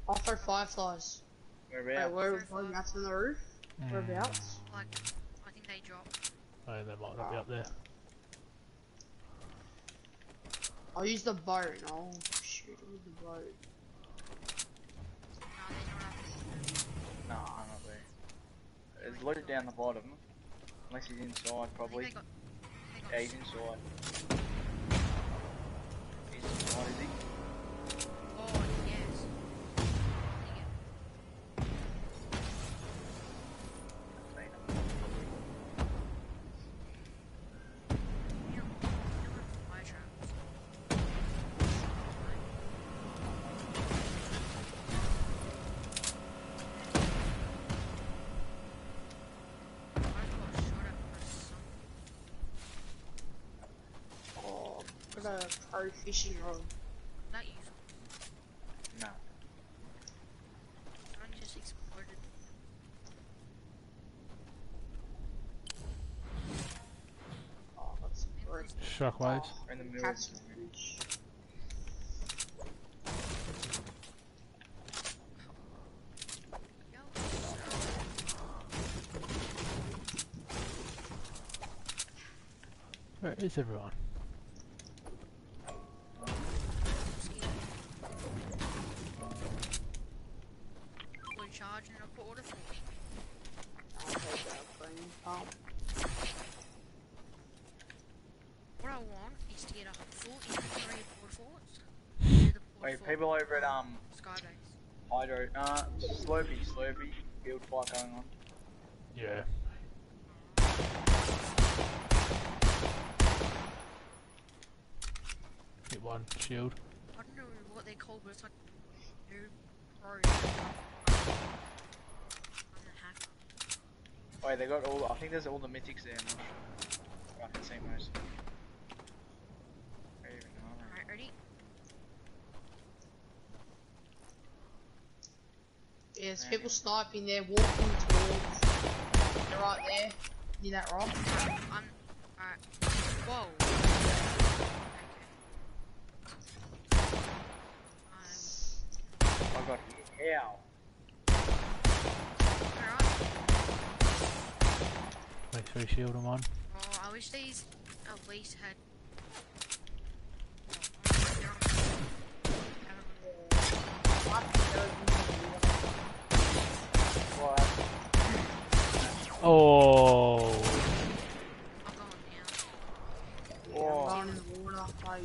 I'll throw fireflies. We're Wait, where are we going? That's on the roof? Mm. Whereabouts? Like, I think they dropped. Oh, they might not be up there. I'll use the boat. I'll shoot with the boat. No, they're not up there. No, I'm not there. It's loaded down the bottom. Unless he's inside, I probably. think they got. They got Yeah, he's inside. A pro fishing rod. That useful. No. Mine just exploded. Oh, that's great. Shockwaves. Oh, We're in the middle. Of the fish. Where is everyone? We're charging up for order for me. I'll take that brain pump. What I want is to get a full inventory of port forts. Do the port Wait, fort people over at um Skybase. Hydro uh Slurpy, Slurpy, field fight going on. Yeah. Hit one shield. I don't know what they're called, but it's like new pro. I'm a hacker. Wait, they got all I think there's all the mythics there, I'm not sure. I can see most. I don't even know. Alright, ready? Yeah, there's people sniping there, walking towards. They're right there. Near that rock. I'm. Alright. Whoa. Okay. I'm. I got hit. How? Alright. Wait, three shield on one. Oh, I wish these at least had. Oh, they're on- What? Oh. I'm going down. Oh, Down in the water, by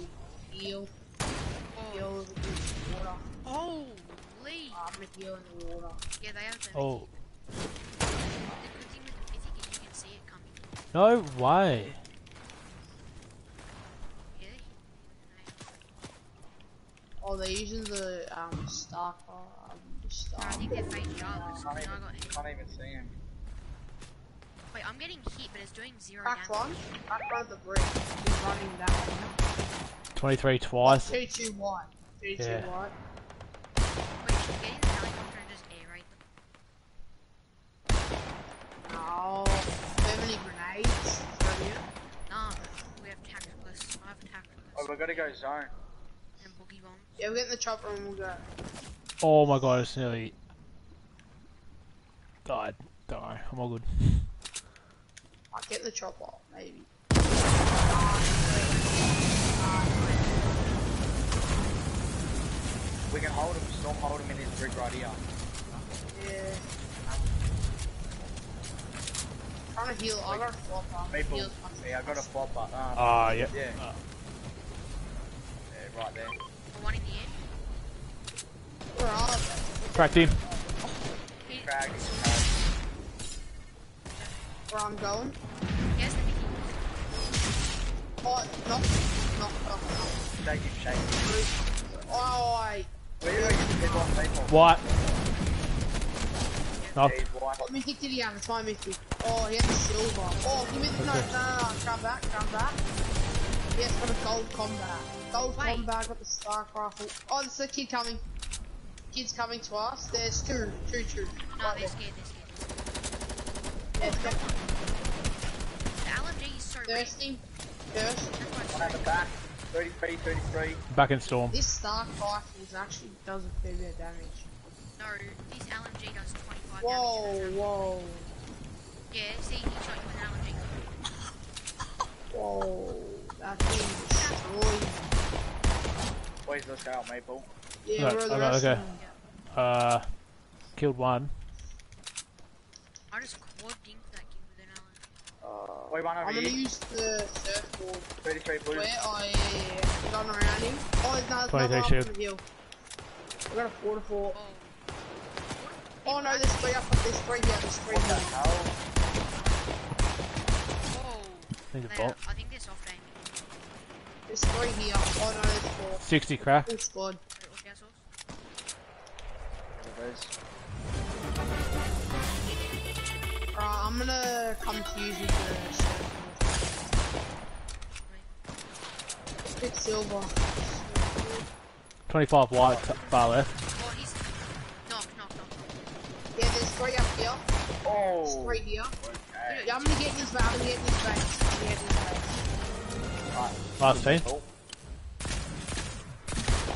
No way. Oh, they're using the um star car. Um, the star. I think they're fake Jarvis. can't and I even, got can't even see him. Wait, I'm getting hit, but it's doing zero Back damage. one. Back one of the bridge. He's running that one. 23 twice. Two two white. Two two Yeah. white. Wait, should get in the helicopter and just air raid them? No. Do you have any grenades? Throw you. Nah, we have tacticalists. I have a tacticalist. Oh, we gotta go zone. And boogie bombs. Yeah, we're getting the chopper and we'll go. Oh my god, it's nearly died. Don't worry, I'm all good. I'll get the chopper, maybe. We can hold him, storm hold him in his rig right here. Yeah. Trying to heal. I got a flopper. People, Heal- yeah, I got a flopper. Um, Ah, yep. yeah. Ah. yeah, right there. The one in the end. Where are they? Cracked him. He, Crag, crag. Where I'm going? Here's the Mickey. Oh, knock, knock, knock, knock. Shake him, shake him. Oh, wait. Where are you? People on people. What? Knock. He's white. What mythic did he have? It's my mythic. Oh, he had the silver. Oh, give me the. No, no, no, no. Come back, come back. Yes, got a gold combat. Gold Wait. combat, got the Stark rifle. Oh, there's a kid coming. Kid's coming to us. There's two, two, two. No, Right they're there. scared, they're scared. Yeah, yeah. The LMG is so weak. Thirsty. Thirst. That's why it's One at the back. 33, 33. Back in storm. This Stark rifle actually does a fair bit of damage. No, this LMG does 25 Whoa, whoa, Yeah, see, he shot you with an LMG. whoa. That thing destroyed. Boys, let's out, Maple. Yeah, Right, where are the okay, rest okay. of them? Uh, killed one. I just quad dinked that kid with an LMG. Wait, one over I'm gonna here. use the surfboard. 33 blue. Where I uh, gone around him. Oh, there's another 23 another up the hill. I got a four to four. Oh. Oh no, there's three up. There's three here. There's three What the here. hell? Whoa. think it's bot. I think they're soft aiming. There's three here. Oh no, there's four. 60 crack. Full squad. Or- or gas source. What are those? Alright, I'm gonna come to use with the surfboard. Pick silver. 25 white, t- far left. Yeah, there's three up here. Oh! three here. Okay. Yeah, I'm gonna get in his base. I'm gonna get in his base. I'm gonna get in his base. Last team. Oh.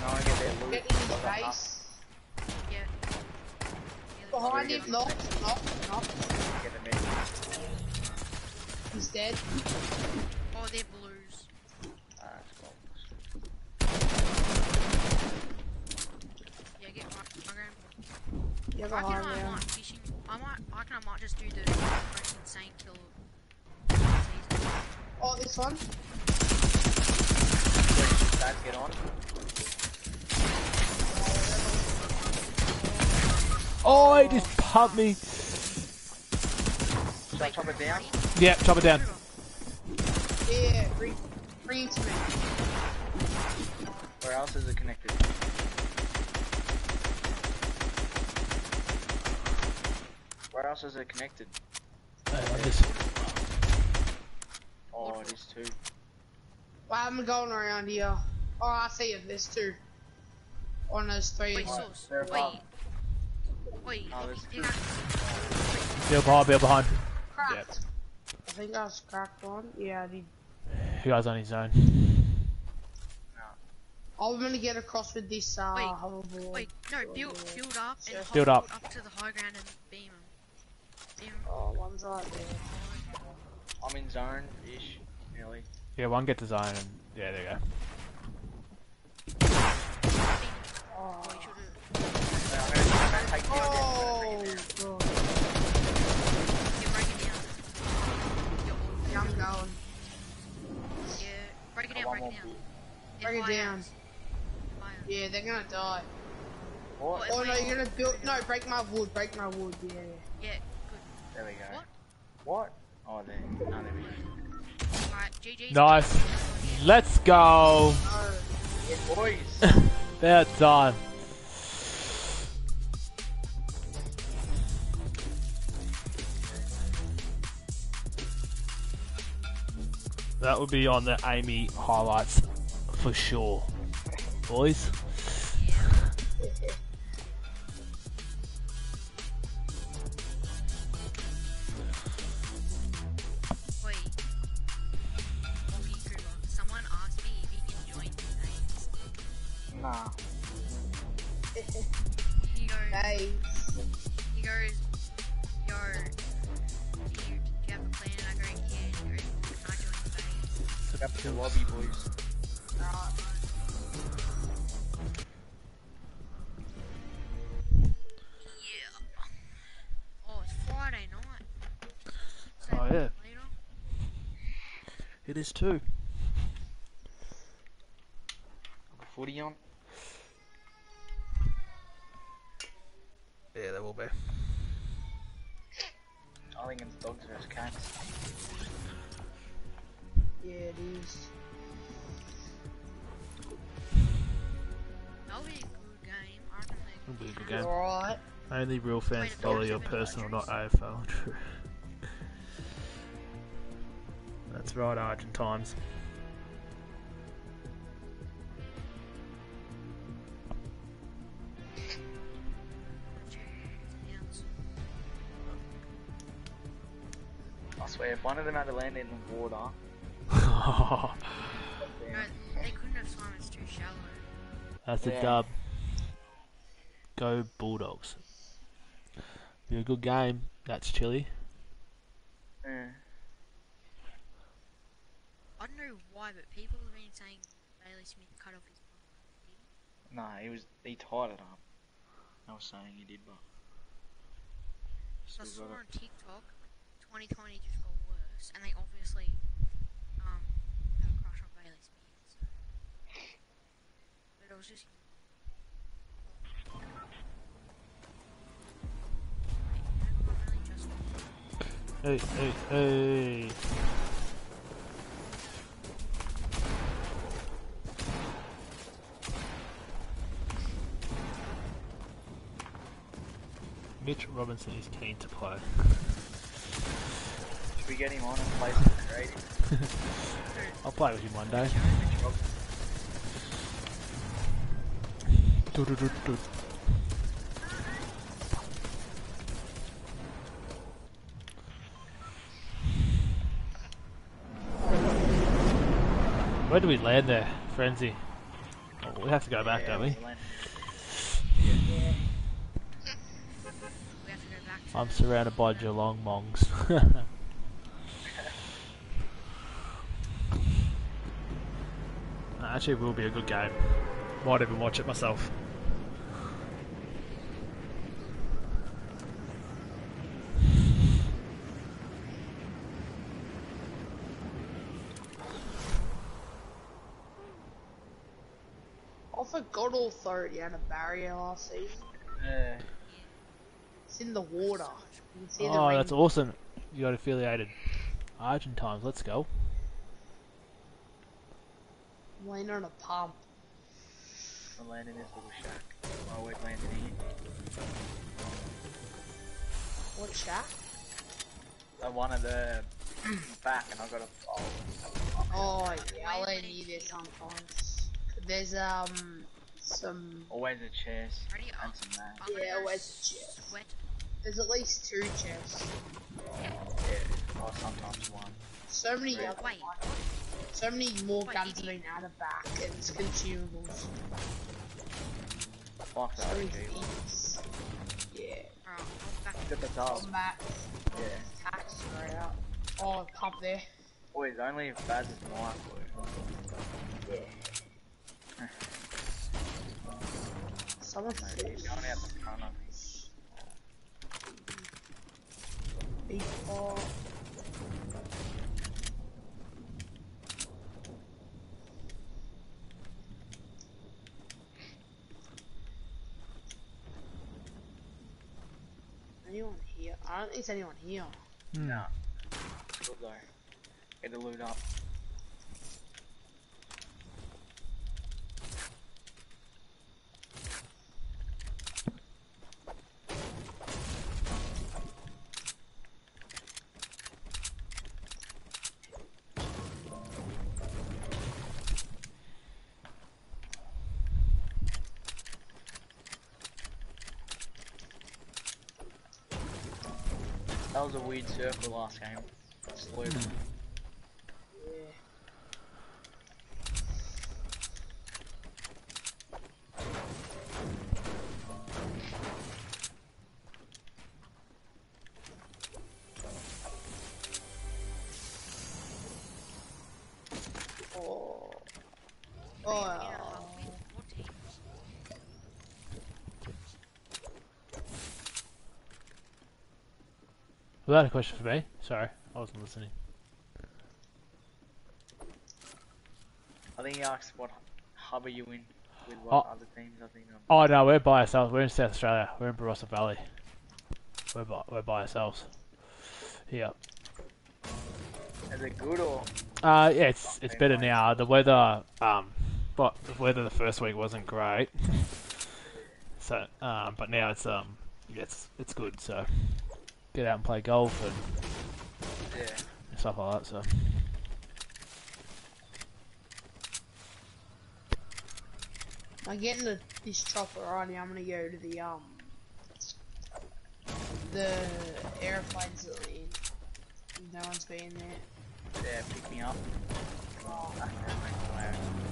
No one get their loot. Get in his base. Yeah. yeah Behind him, knock, knock, knock. Get them in. He's dead. Oh, they're blues. Ah. Yeah, get my program. Yeah, I got reckon high I might. I might. I might just do the most insane kill. Oh, this one. Guys, get on. Oh, he just pumped me. Should I chop it down? Yeah, chop it down. Yeah, bring, bring it to me. Where else is it connected? Where else is it connected? Hey, I just, Oh, it is too. Well, I'm going around here. Oh, I see it. There's two. No, there's three. Wait, sauce. They're Wait. above. Wait. Oh, look, there's you two. got- behind, Bill behind. Cracked. I think I was cracked one. Yeah, I did. He guy's on his own. I'm gonna get across with this uh, Wait, hoverboard. Wait, no, build, build up and hold Build up. up to the high ground and beam him. Beam him. Oh, one's right there. I'm in zone-ish, nearly. Yeah, one get to zone and yeah, there you go. Oh, you should've. Wait, I'm gonna, I'm gonna take you again. God. Yeah, break it down. Yeah, all- Yeah, I'm going. Yeah, break it down, break it down. Break it down. Yeah, they're gonna die. What? Oh no, you're gonna build. No, break my wood. Break my wood. Yeah. Yeah, good. There we go. What? What? Oh, there. No, there we go. Alright, GG's. Nice. Let's go. No. Yeah, boys. About time. That would be on the Amy highlights for sure, boys. Nah. He goes, Hey. he goes, yo, do you, do you have a plan? And I go, yeah. And he goes, can I join games? Up to the lobby, boys. Alright. Yeah. Oh, it's Friday night. So Oh, yeah. Later. It is too. Footy on. Yeah, there will be. I think it's dogs versus cats. Yeah, it is. That'll be a good game. I reckon they It'll be a good game. Alright. Only real fans Wait, follow your personal, not countries? AFL. True. That's right, Argentines. I swear, if one of them had to land in the water, No, damn. they couldn't have swum. It's too shallow. That's a dub. Go Bulldogs. Be a good game. That's chilly. Yeah. I don't know why, but people have been saying Bailey Smith cut off his mum. Nah, he was he tied it up. I was saying he did, but I saw on TikTok, 2020 just got worse, and they obviously um have a crush on. So. But I was just- Hey, hey, hey. Mitch Robinson is keen to play. We get him on and play creative? I'll play with him one day. Mitch Robinson. Du-du-du-du. Where do we land there, Frenzy? Oh, we have to go back, Yeah, don't we? we'll Yeah. We have to go back to I'm surrounded by Geelong mongs. Actually, will be a good game. Might even watch it myself. I forgot Authority had a barrier last season. Yeah. It's in the water. You can see the Oh, ring. that's awesome. You got affiliated Argentines. Let's go. Laying on a pump. We'll land in this little shack. Oh, we're landing here. What shack? I one of the back, and I got a. Oh, Oh yeah, I lay near there sometimes. There's um some always a chest Ready? and some mats. Yeah, go where's s- the chest? Sweat. there's at least two chests. Yeah. Or sometimes one. So many Wait. other Wait. so many more Wait, guns you have did- been added back and it's consumables. Fuck So that. many things. Yeah. Alright, I'll back Get the dub. Combat Yeah. tax straight out. Oh pump there. Boys, only if Baz is my blue. Yeah. Someone He's going out the front of me. Big ball. Anyone here? I don't think there's anyone here. No. Nah. Good though. Get the loot up. Was a weird circle last game. That a question for me? Sorry, I wasn't listening. I think he asked what hub are you in with what Oh. other teams. I think. Um, Oh no, we're by ourselves. We're in South Australia. We're in Barossa Valley. We're by, we're by ourselves. Yeah. Is it good or? Uh, yeah, it's it's better now. The weather, um, but the weather the first week wasn't great. So, um, but now it's um, yeah, it's it's good. So, get out and play golf and Yeah. stuff like that. So, I'm getting the, this chopper on. I'm gonna go to the um the airplanes that are in. No one's been there. Yeah. Pick me up. Oh, that's hilarious.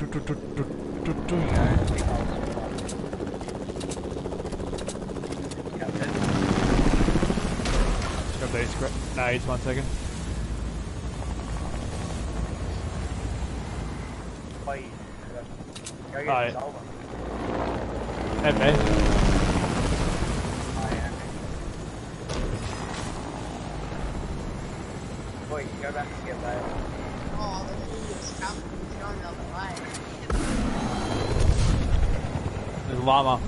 do, do, do, do, do. Yeah, big holes. Captain. Just got these gra- nades, one second. Wait. Uh, go get Right. this over. And me. I am. Wait, go back and get that. Oh, the fool is coming. He's going the other way. There's a llama.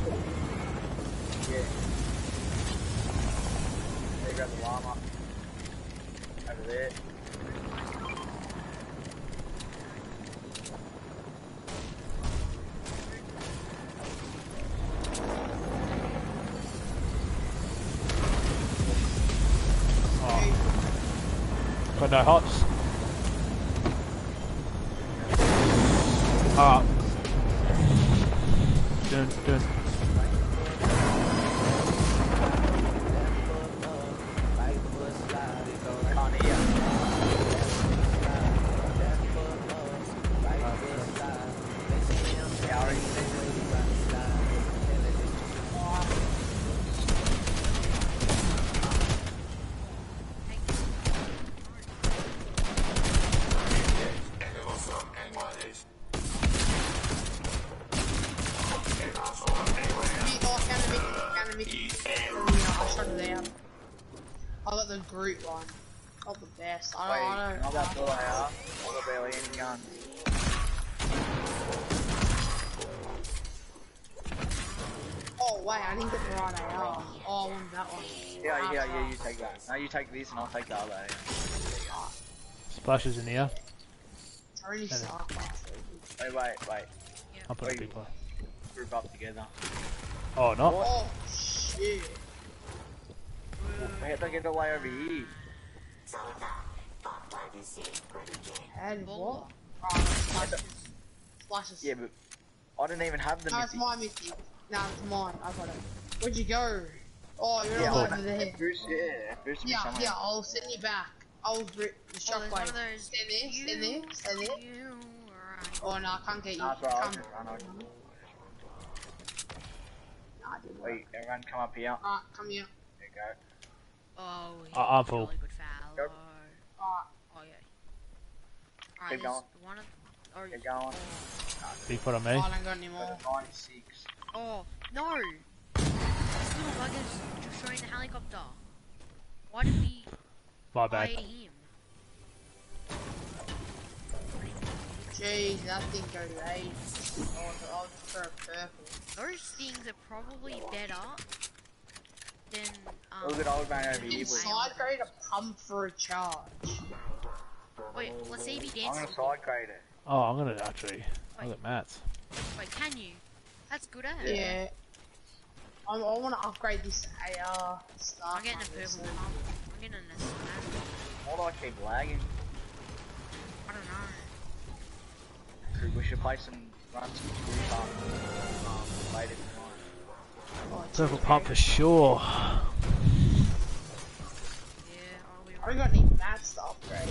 Splashes in here. I really suck. Wait, wait, wait. I'll put a Wait. big one. Group up together. Oh, no. Oh, shit. We have to get away over here. And what? Oh, splashes. Splashes. Yeah, but I didn't even have the No, it's mythic. my mythic. No, it's mine. I got it. Where'd you go? Oh, you're Yeah, all over there. Bruce, yeah, Bruce Yeah, yeah, I'll send you back. I'll rip the Oh, there's one shockwave. of those. There, stand there, stand there. You, right. Oh no, I can't get you. Nah, it's alright, I'll Come. just run over. Nah, I didn't. Wait, everyone come up here. Alright, come here. There you go. Oh, Uh, I'm yeah, full. good fellow. Go. Alright, Oh, yeah. Alright, Keep going. one of. Or, Get going. Big put on me. I don't got any more. 96. oh, no! This little bugger's destroying the helicopter. Why did we My buy bad. him? Jeez, that didn't go to eight. I'll, I'll just throw a purple. Those things are probably better than. Um, Look at old man over here. Can side grade a pump for a charge? Wait, let's see if he I'm dances. gonna side grade it. Oh, I'm gonna actually. I got mats. Wait, can you? That's good, eh? Yeah. I, I want to upgrade this AR stuff. I'm getting a purple pump. I'm getting a snap. Why do I keep lagging? I don't know. We should play some, run some group up um, later tonight. Oh, Purple pump for sure. Yeah, I'll be I right. got any mats to upgrade.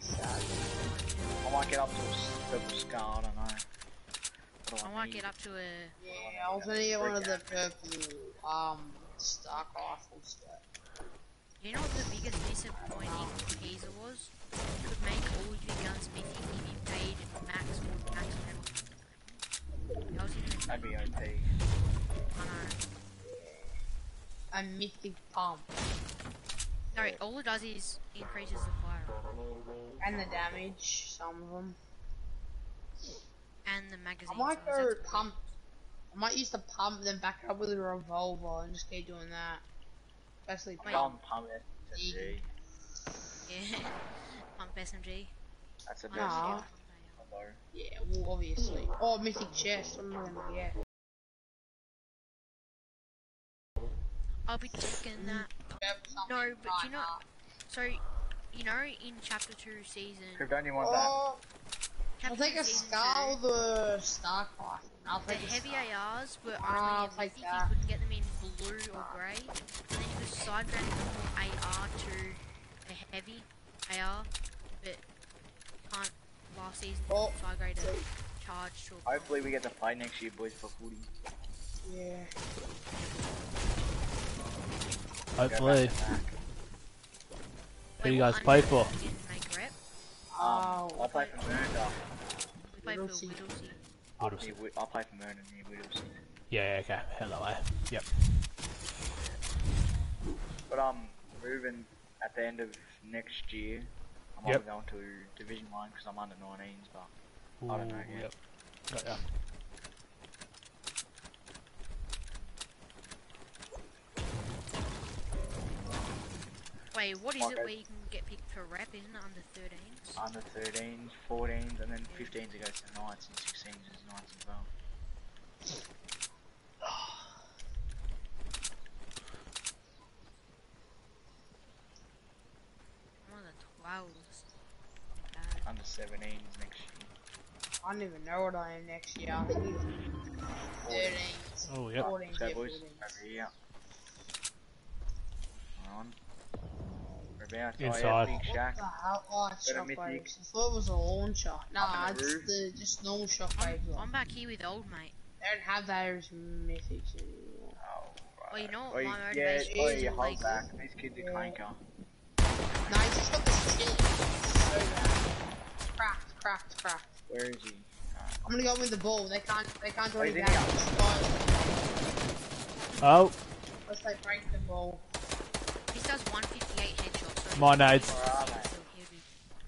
Sad. I might get up to a s- purple scar, I don't know. What do I might need? get up to a. Yeah, I was gonna get one of the purple, um, Stark rifles, but You know what the biggest disappointing teaser was? You could make all of your guns mythic if you paid max or max level. That was even That'd be OP. I know. a mythic pump No, all it does is increases the fire and the damage. Some of them. and the magazine I might go pump. I might use the pump, then back up with a revolver, and just keep doing that. Especially I'm Wait. going pump it. SMG. Yeah. Pump SMG. That's the I best know, one. yeah, well, obviously. Oh, mythic chest. What am I gonna get? I'll be taking that. No, but you know, so you know, in chapter two, season. Who don't you want now. that? Oh, I'll take a season scar the Stark rifle. I'll The take a heavy Stark. ARs were only a like mythic, that. you couldn't get them in blue or grey. And then you could side grade from AR to a heavy AR, but can't last season. Oh, so I go to charge to a Hopefully we get to play next year, boys, for footy. Yeah. Hopefully. back. Who do you guys what play under for? Um, Oh, I play for Mernda. We play for Whittlesea. Whittlesea. Up Whittlesea. I play for Mernda near Whittlesea. Yeah, yeah, okay. Hello, eh? Yep. But I'm moving at the end of next year. I'm Yep. either going to Division 1 because I'm under 19s, but I don't know yet. Yep. Got ya. Wait, what is Okay. it where you can get picked for rep? Isn't it under 13s? under 13s, 14s, and then 15s it goes to Knights, and 16s is Knights as well. I'm on the 12s. Bad. Under 17s next year. I don't even know what I am next year. I think it's 13. Oh, yep. 14, Let's go, yeah, boys. 14. Over here. On. We're about Inside. Oh, yeah, big What shack. the hell? Oh, it's Got a mythic. shockwaves. I thought it was a launcher. Nah, Up in the it's roof. the just normal I'm. I'm back here with old mate. They don't have those mythics anymore. Oh, Well, you know what Oi, my yeah, motivation oi, is to play hold back. These kids are Yeah. clanker. No, he's just got this chili. So bad. Cracked, cracked, cracked. Where is he? I'm gonna go with the ball. They can't. They can't do Oh, any he's in damage. Oh, Unless they break the ball. This does 158 headshots. So my nades. Where he'll be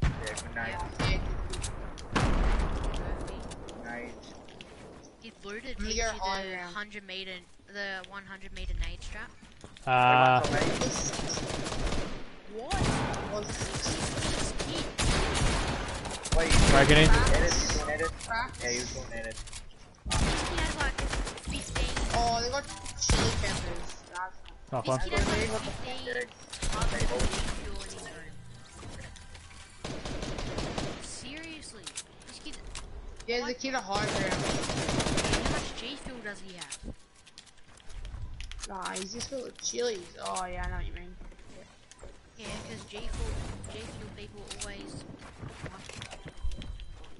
Yeah, good night. Yeah. Yeah. perfect. Night. He looted me to the 100 meter, the 100 meter nade strap. Uh, Everyone's on me. This What? was Wait, breaking in. edit, he's doing edit. cracked. Yeah, he was doing edit. He has like 15. Oh, they got chili peppers. That's Not This fun. Seriously, this kid. yeah, the kid a high ground. How much G fuel does he have? Nah, he's just full of chilies. Oh yeah, I know what you mean. Yeah, because G fuel, G fuel people always.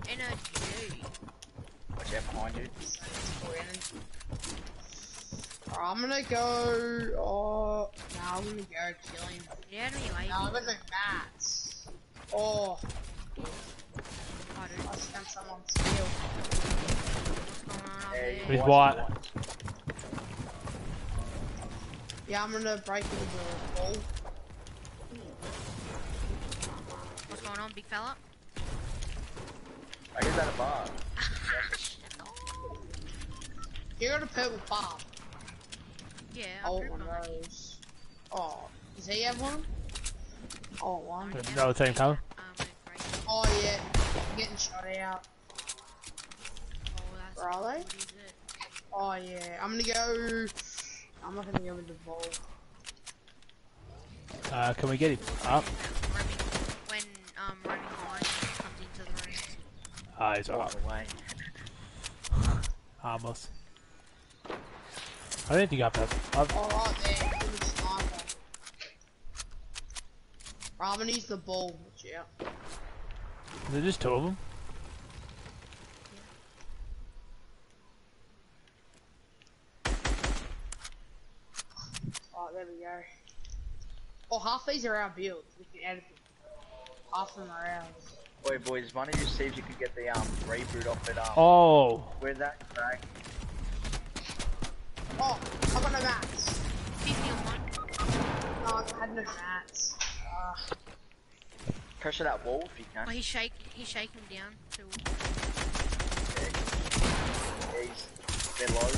Energy. Watch out behind you. Alright, I'm gonna go. Oh, nah, I'm gonna go kill him. Get out of me, lady. Nah, I got no mats. Oh, Oh, dude, I spent some on steel. what's going on up Yeah, there? He's white. Yeah, I'm gonna break into the ball. What's going on, big fella? I hear that a bar. You got a purple pop. Yeah, I I'm want tripping one on of that kid. those. Oh, does he have one? Oh, one. There's Another team coming. Um, wait, great. Oh yeah, I'm getting shot out. Oh, that's Where are they? What is it? Oh yeah, I'm gonna go. I'm not gonna go with the ball. Uh, can we get him up? Roaming, when um roaming line comes into the room. Ah, he's Walk alright. away. Harmless. I don't think I've had. I've, Oh right there, good sniper. Right, I'm gonna use the ball. Watch out. Is there just two of them? Oh, there we go. Oh, half these are our builds. We can edit them. Half of them are ours. Wait, boys, why don't you see if you could get the um reboot off it um Oh, where's that crack? Oh, I got no mats. 50 on one. Oh, I had no mats. Uh, Pressure that wall if you Oh, can. he's shake, he's shaking down to. Yeah, he's, they're low.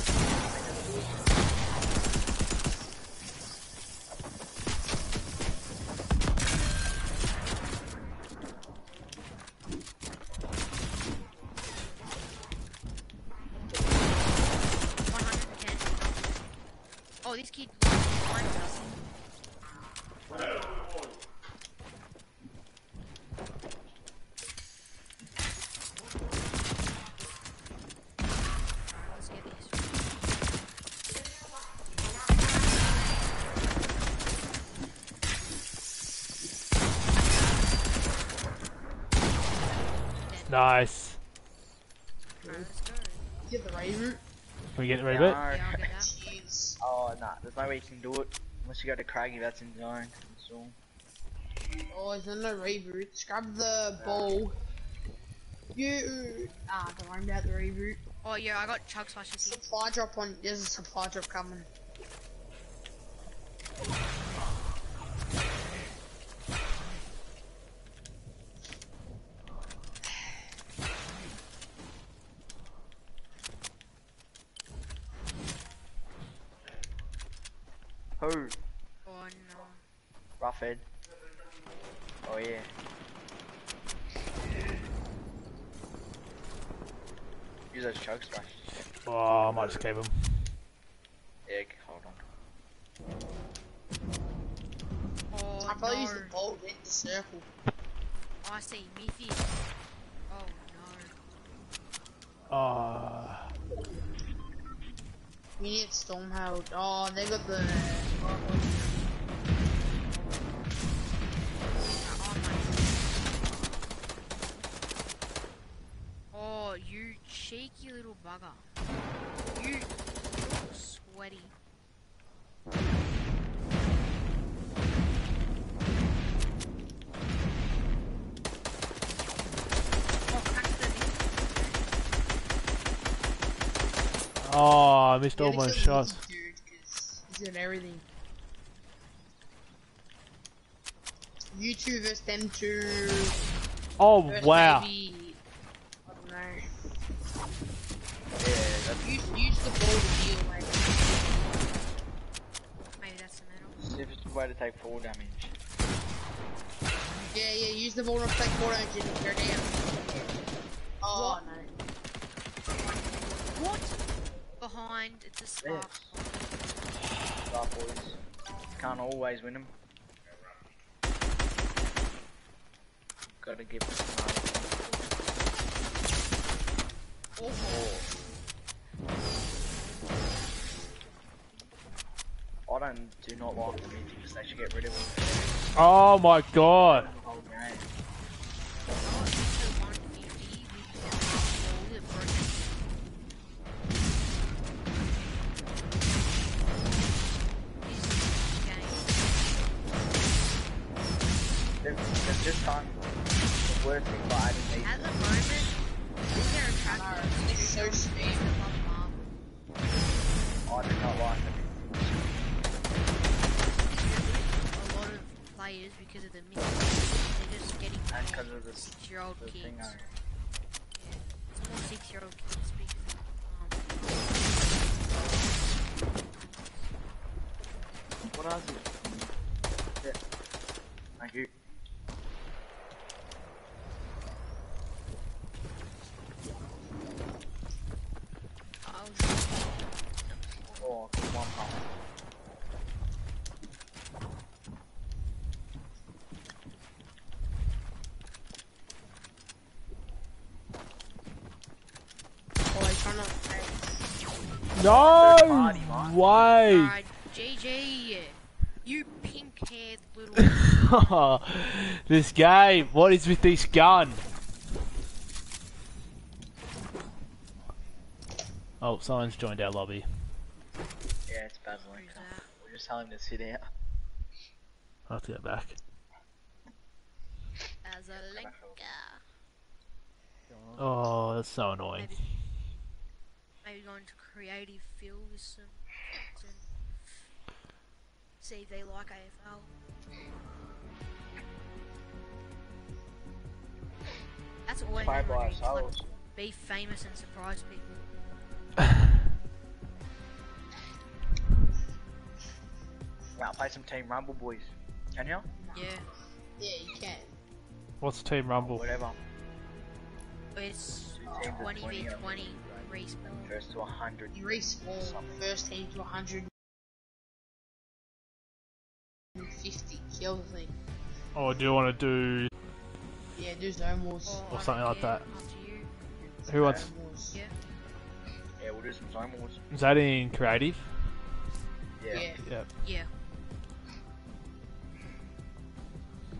One hundred and ten. Oh, this kid climbed us. Alright, let's get this. Dead. Nice. Alright, let's go. Get the reboot. Can we get the Yeah, reboot? I- Yeah, I'll get that. Jeez. Oh, nah, there's no way you can do it. Unless you go to Craggy, that's in zone. So, Oh, is there no reboot? Grab the ball. You. Ah, don't worry about the reboot. Oh yeah, I got chug splashes. Supply drop on. There's a supply drop coming. who? Oh no. Roughhead. Oh yeah. Use those chug splashes. Oh, I might just keep him. Yeah, hold on. Oh I probably use the no. ball to hit the circle. I see Miffy. Oh no. Oh, Stormhail. Oh, they got the. Oh, oh, you cheeky little bugger. You sweaty. Oh, crack the oh, I missed Yeah, all my killed shots. the He's doing everything. You two versus them two. Oh versus wow. Maybe, I don't know. Yeah, that's Use, use the ball to heal, mate. Maybe that's the medal. the safest way to take fall damage. Yeah, yeah, use the ball to take four damage and go down. Oh, What? no. What? Behind, it's a spark. Start boys. Can't always win them. Gotta give them some Oh, I don't do not like them because they should get rid of them Oh my god. No party, man. way. Alright, GG, you pink-haired little. this game. What is with this gun? Oh, someone's joined our lobby. Yeah, it's Basilica. Who's? We're just telling him to sit out. I'll have to go back. As a link. Oh, that's so annoying. Maybe, maybe go into creative feel with some kids and see if they like AFL. That's all I Play ever by do, just, like, be famous and surprise people. Now play some Team Rumble, boys. Can you? Yeah, Yeah, you can. What's Team Rumble? Whatever. it's Team to 20 v 20, 20. First to 100. You respawn first team to 150 kills, I think. Or oh, do you want to do? Yeah, do zone wars. Or I something like care, that. Up to you. Who wants? Wars. Yeah. Yeah, we'll do some zone wars. Is that in creative? Yeah. Yeah. Yep. Yeah.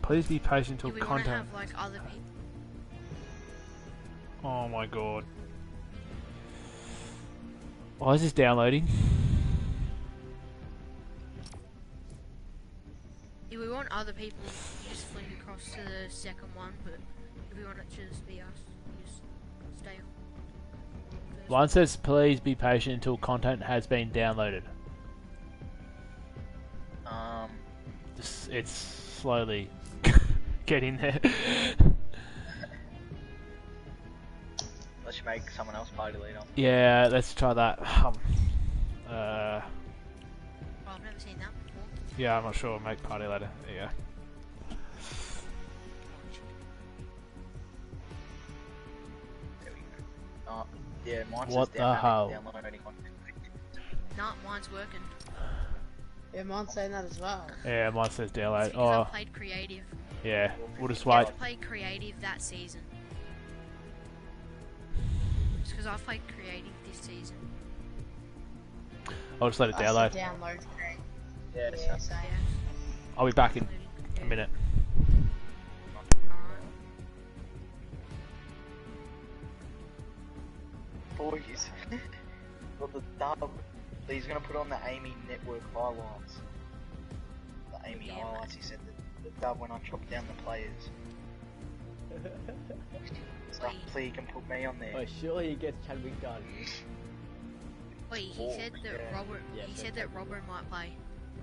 Please be patient Do till we want to content. have like other people? Oh my god. Why is this downloading? If we want other people, you just flick across to the second one, but if we want it to just be us, you just stay on. One says, please be patient until content has been downloaded. Um, Just, it's slowly getting there. Let's make someone else party leader. yeah, let's try that. Um, uh, Oh, I've never seen that before. yeah, I'm not sure. Make party later. There you go. There we go. Uh, yeah, mine What the hell? downloading content. Nah, mine's working. Yeah, mine's saying that as well. Yeah, mine says It's download. 'cause Oh, I played creative. yeah. We'll just I wait. played creative that season. It's because I've played creative this season. I'll just let it I download. Download. great. Yeah, Yeah, so- Yeah. I'll be back in a minute. Boys. Got the dub. He's gonna put on the Amy Network highlights. The Amy Yeah, highlights. He said the, the dub when I chopped down the players. So Wait. hopefully he can put me on there. Oh, surely he gets Chadwick done. Wait, he Four, said that yeah. Robert. Yeah, he so said that Robert might play.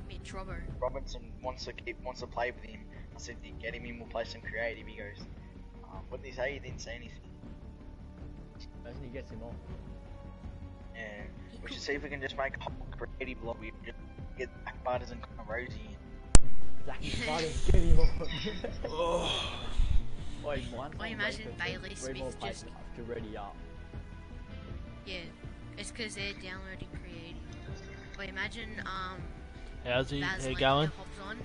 Mitch Robert. Robinson wants to keep wants to play with him. I said, get him in. We'll play some creative. He goes, uh, what did he say? He didn't say anything. Imagine he gets him off. Yeah. He We should see if we can just make a whole creative lobby. and Just get Zak Butters and Connor Rozee in. Zachy Spartan, get him off. Wait, mine's Well, not imagine ready for Bailey Smith plays just- to ready up. Yeah, it's because they're downloading creative. But imagine um. How's he, Baz he going? hops on.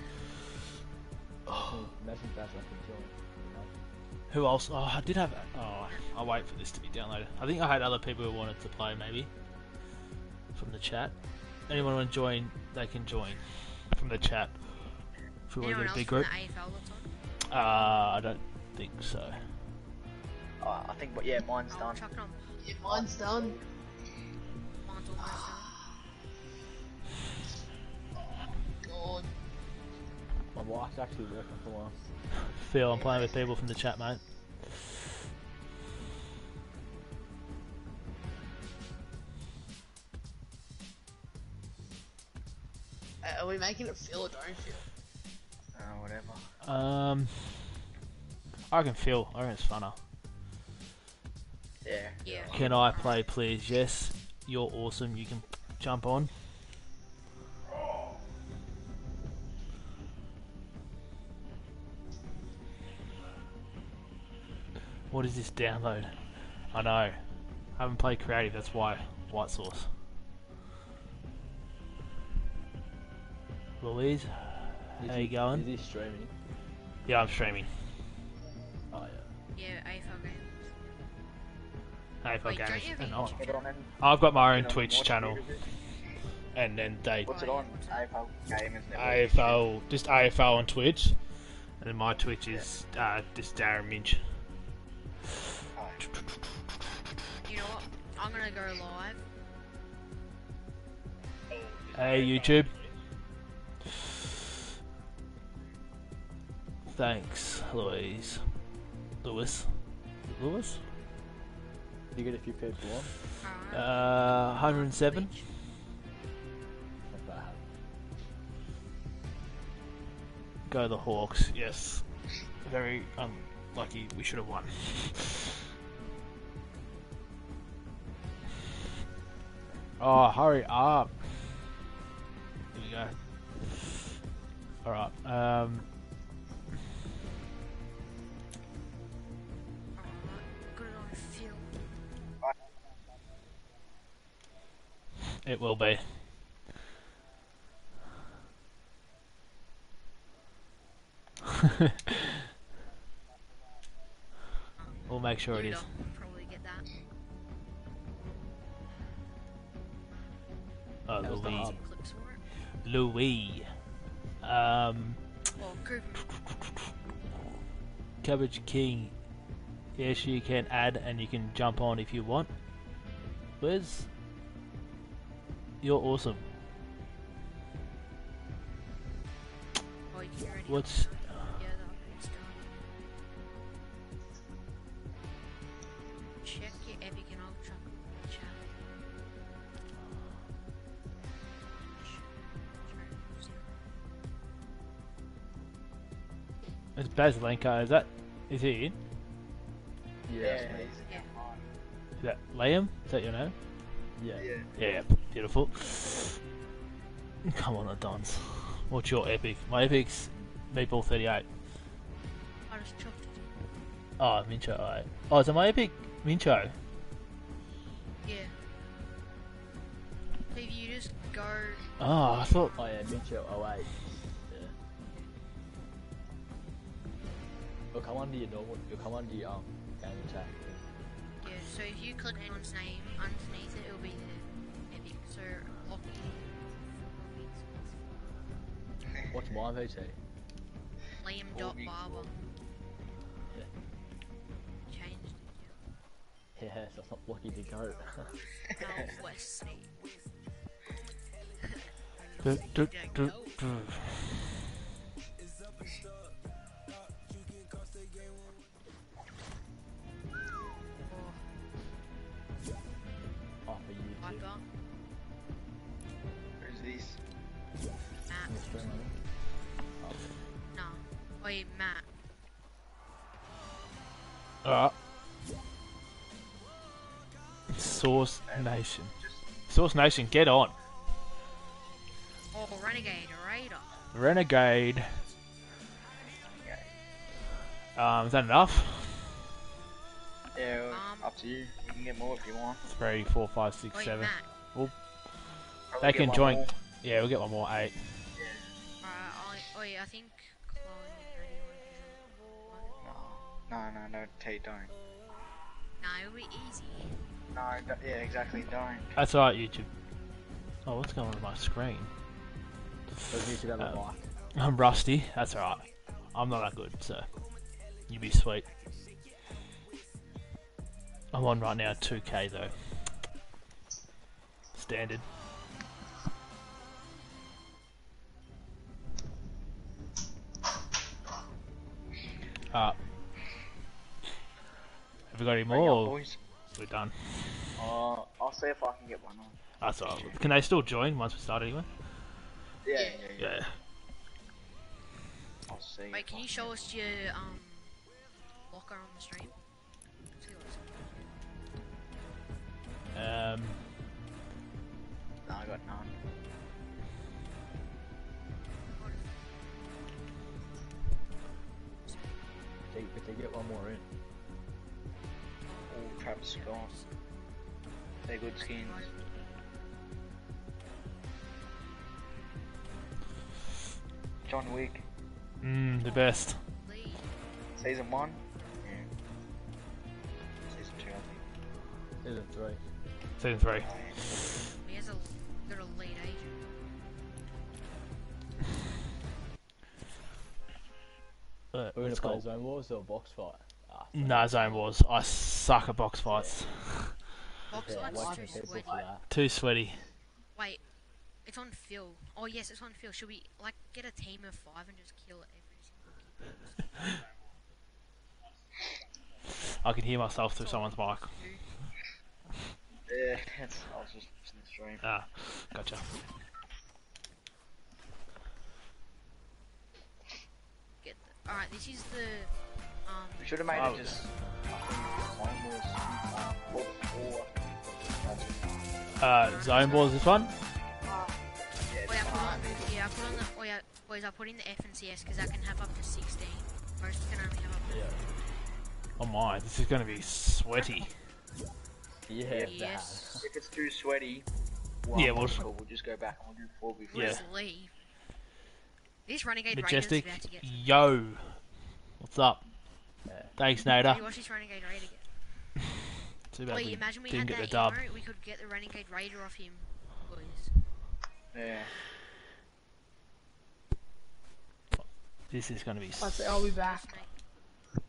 Imagine, imagine Baz left him killing. You know? Who else? Oh, I did have. Oh, I'll wait for this to be downloaded. I think I had other people who wanted to play, maybe from the chat. Anyone want to join? They can join from the chat. If we want to Anyone get a else big group. the AFL that's? Uh, I don't think so. Uh, I think, but yeah, mine's done. chuck it on. Yeah, mine's done. Mine's almost done. God. My wife's actually working for once. Phil, I'm playing with people from the chat, mate. Uh, Are we making it feel or don't feel? Uh, whatever. Um, I can Phil. I reckon it's funner. Yeah. Yeah. Can I play, please? Yes. You're awesome. You can jump on. What is this download? I know. I haven't played creative, that's why. White sauce. Louise? Is How he- you going? Is he streaming? Yeah, I'm streaming. Yeah. Yeah, AFL games. AFL Wait, don't games. you have And a I'll- YouTube Get on I've got my own Twitch channel, and then they What's it on? AFL Gamers Network. AFL, just AFL on Twitch, and then my Twitch is uh, just Darren Minch. Oh, You know what? I'm gonna go live. Hey YouTube. Thanks, Louise. Lewis. Lewis? Did you get a few people on? Alright. Uh, 107. Twitch. Not. Go the Hawks. Yes. Very unlucky. We should have won. Oh, hurry up. Here we go. Alright, um, it will be. we'll make sure it is. Luda. Probably get that. Oh, How's Louis. hub? Some clips for it. Louis. Um, Cabbage King Yes, you can add and you can jump on if you want. Where's. You're awesome. Oh, you can already What's. Yeah, the update's done. Check your Epic and Ultra chat. It's Bazlenka, is that. Is he in? Yeah, Yeah. he's Yeah. Is that Liam? Is that your name? Yeah. Yeah. Yeah, yeah, beautiful. Come on, the Dons. What's your epic? My epic's Meatball 38. I just chopped it. Oh, Mincho, alright. Oh, is it my epic Mincho? Yeah. So you just go. Oh, I thought. Oh yeah, Mitchell 08. Yeah. You'll come under your normal, you'll come under your um, game attack. Yeah, so if you click anyone's name underneath it, it'll be the Epic. So Lockie. What's my VT? Liam dot Barber. Yeah. Changed it. Yeah, so it's not lucky to go. yeah. Wesley. Du- du- du- du. Alright. Source Nation. Source Nation, get on. Oh, Renegade Raider. Renegade. Um, is that enough? Yeah, well, Um, up to you. You can get more if you want. Three, four, five, six, Wait, seven. Matt. Probably They can join. more. Yeah, we'll get one more eight. Alright, I, wait, I think No, no, no, no, T, don't. No, it'll be easy. No, don't- yeah, exactly, don't. That's alright, YouTube. Oh, what's going on with my screen? But you should have a Um. I'm rusty. That's alright. I'm not that good, so you be sweet. I'm on right now 2k though. Standard. Uh, have we got any more? or boys. We're done. Uh, I'll see if I can get one on. That's alright. Can they still join once we start anyway? Yeah, Yeah. yeah, yeah. Yeah. I'll see. Wait, can you show us your um locker on the stream? Um, No, I got none. They, they get one more in. All Travis Scott. They're good skins. John Wick, mm, the best. Season one. Yeah. Season two, I Season 3. Season three. think. Oh. He has a got a lead agent. We're gonna play. Zone Wars or box fight? Ah, Nah, Zone Wars. I suck at box fights. Box yeah, fight's too sweaty. Too sweaty. Wait, it's on Phil. Oh yes, it's on Phil. Should we like get a team of five and just kill every single keeper? I can hear myself through someone's mic. Yeah, that's, I was just watching the stream. Ah, gotcha. All right. This is the um. We should have made Oh. it just. I think, Zone Wars, or, or, Uh, Zone Wars this one? yeah, Oh yeah, I it's put on, fine. yeah, I put on the. Oh yeah, boys, I put in the FNCS because I can have up to sixteen. Most can only have up to. Yeah. Oh my, this is gonna be sweaty. Yeah, Yes. If it's too sweaty, Yeah, well, we'll- we'll, we'll just go back and we'll do four before. Yeah. Where's Lee? This Renegade Majestic. Raider's about to get. Yo. What's up? Yeah. Thanks, Can Nader. you Too bad Wait, we imagine we didn't had get that the dub. emote, we could get the Renegade Raider off him, boys. Yeah. This is gonna be. I'll, say I'll be back. Snake.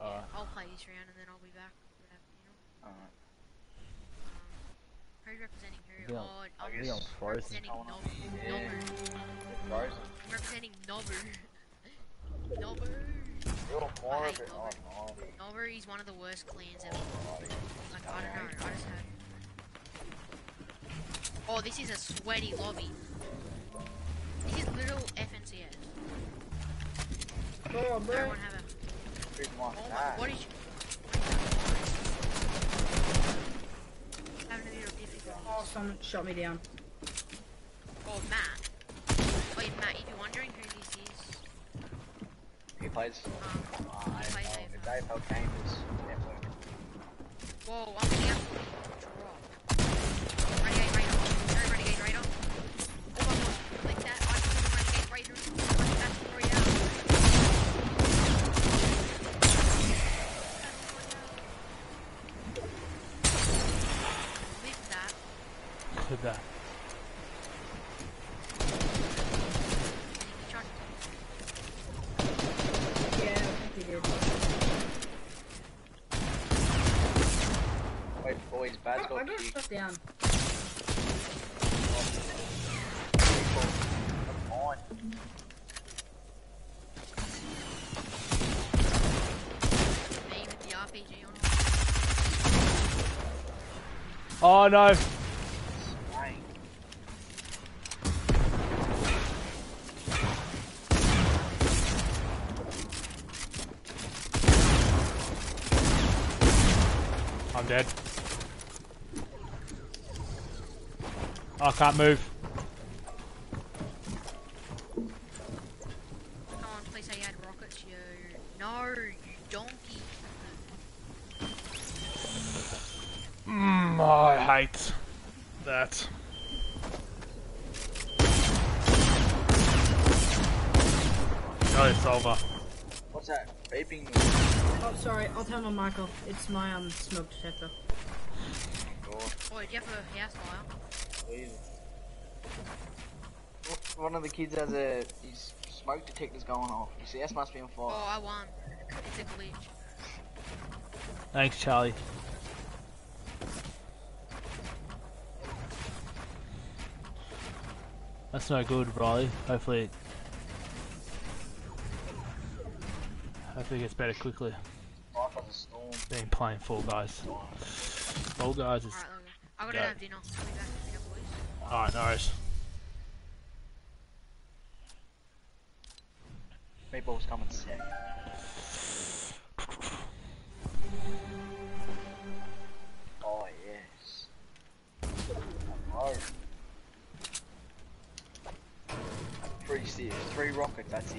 Alright. I'll play this round and then I'll be back. You know. Alright. Um, who's representing who? Yeah. Oh, I I'm guess frozen. representing Going on. Nobu. Nobu. Frozen. I'm representing Nobu. Nobu. You're more I of hate it. Oh, Nobu. no. Nobu is one of the worst clans ever. Like, I don't know. I just had. Oh, this is a sweaty lobby. This is little FNCS. Oh, bro. Everyone have a. Big one. Oh my, what is you? Having a bit difficulty. Oh, someone shot me down. Oh, Matt. Wait, Matt, if you're wondering who this is, He plays. um, Uh, he I plays. AFL. The AFL Gamers Network. Whoa, I'm getting absolutely dropped. Renegade Raider. Very Renegade Raider. Oh my god, click that. I can do Renegade Raider. Battle Royale. Live that. Clip that. He tried Yeah, I think he did. Wait, boys, Bad's Oh, I got got kicked. shot down. That's mine. me with the RPG on. Oh no! I'm dead. I can't move. Come on, please say you had rockets, you. No, you donkey. Mm, oh, I hate that. No, it's over. What's that? Vaping. Oh, sorry. I'll turn my mic off. It's my um smoke detector. God, Oh, do you have a house fire? One of the kids has a his smoke detector's going off. His CS must be on fire. Oh. I won. It's a glitch. Thanks, Charlie. That's no good, Riley. Hopefully, it, hopefully it gets better quickly. Life as. Been playing Fall Guys. Fall Guys is Alright, Logan. I gotta Go. have dinner. I'll be back in a minute, boys. alright. No worries. Meatball's coming second. Oh yes. Oh. Three steers, three rockets, that's it.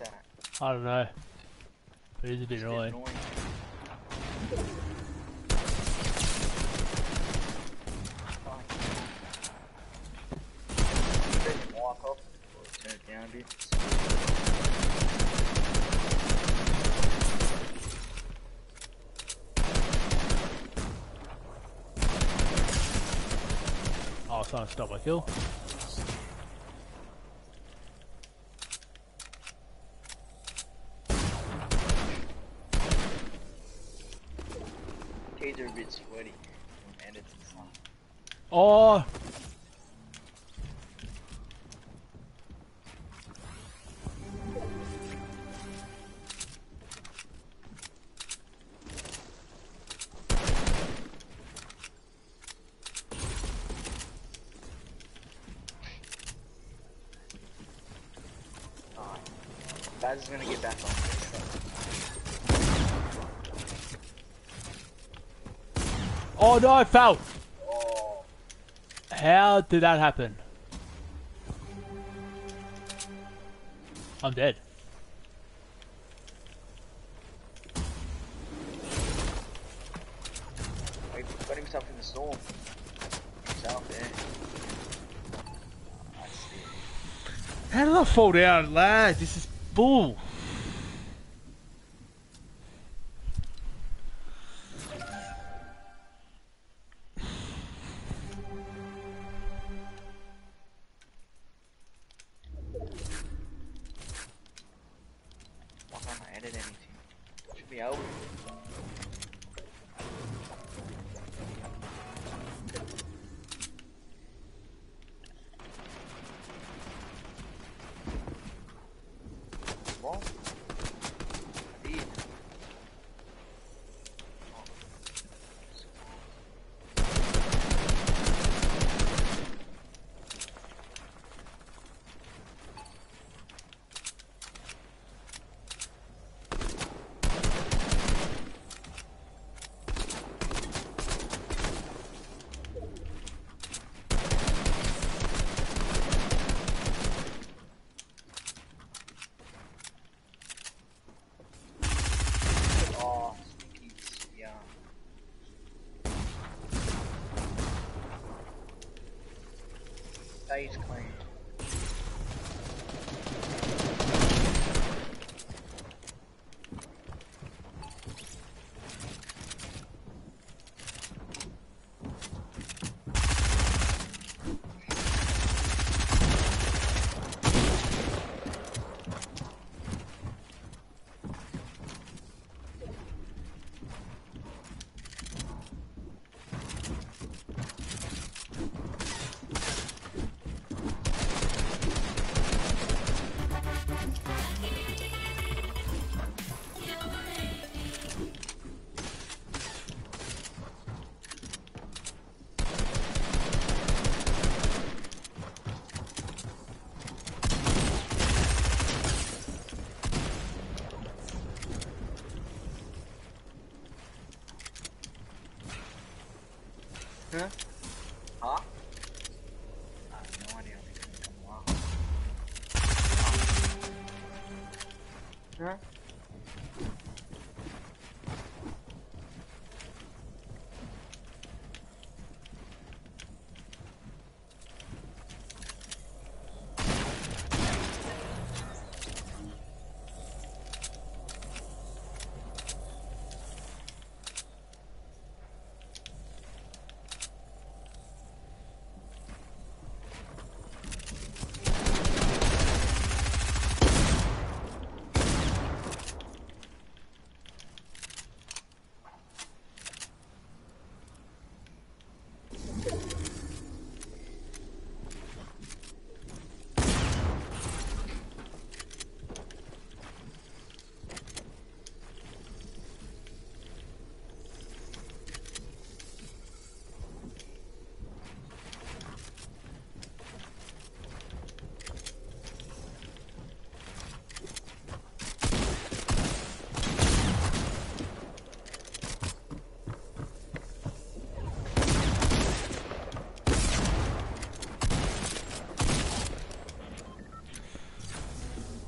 At? I don't know. But it is a bit It's annoying. annoying. Turn the mic off, or turn it down a. Oh, trying to stop my kill. Kids are a bit sweaty, and it's the sun. Oh! Alright. Baz is gonna get back on. Oh no, I fell! How did that happen? I'm dead. He got himself in the storm. Himself there. I see. How did I fall down, lad? This is bull.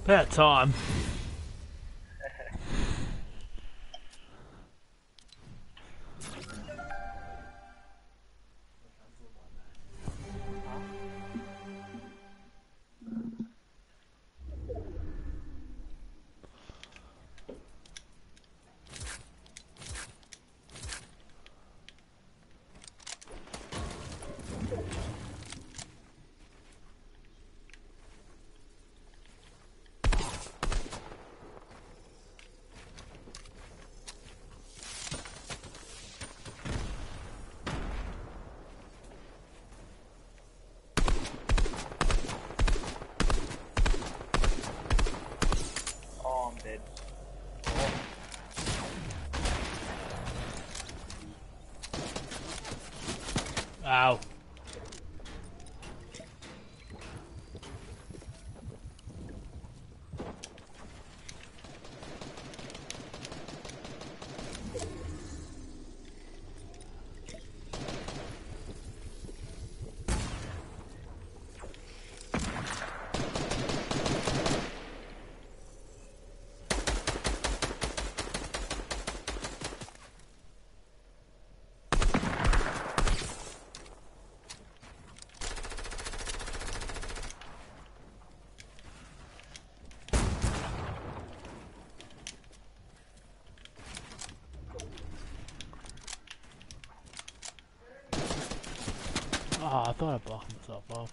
About time. Oh, I'm dead. Ow. Oh, I thought I blocked myself off.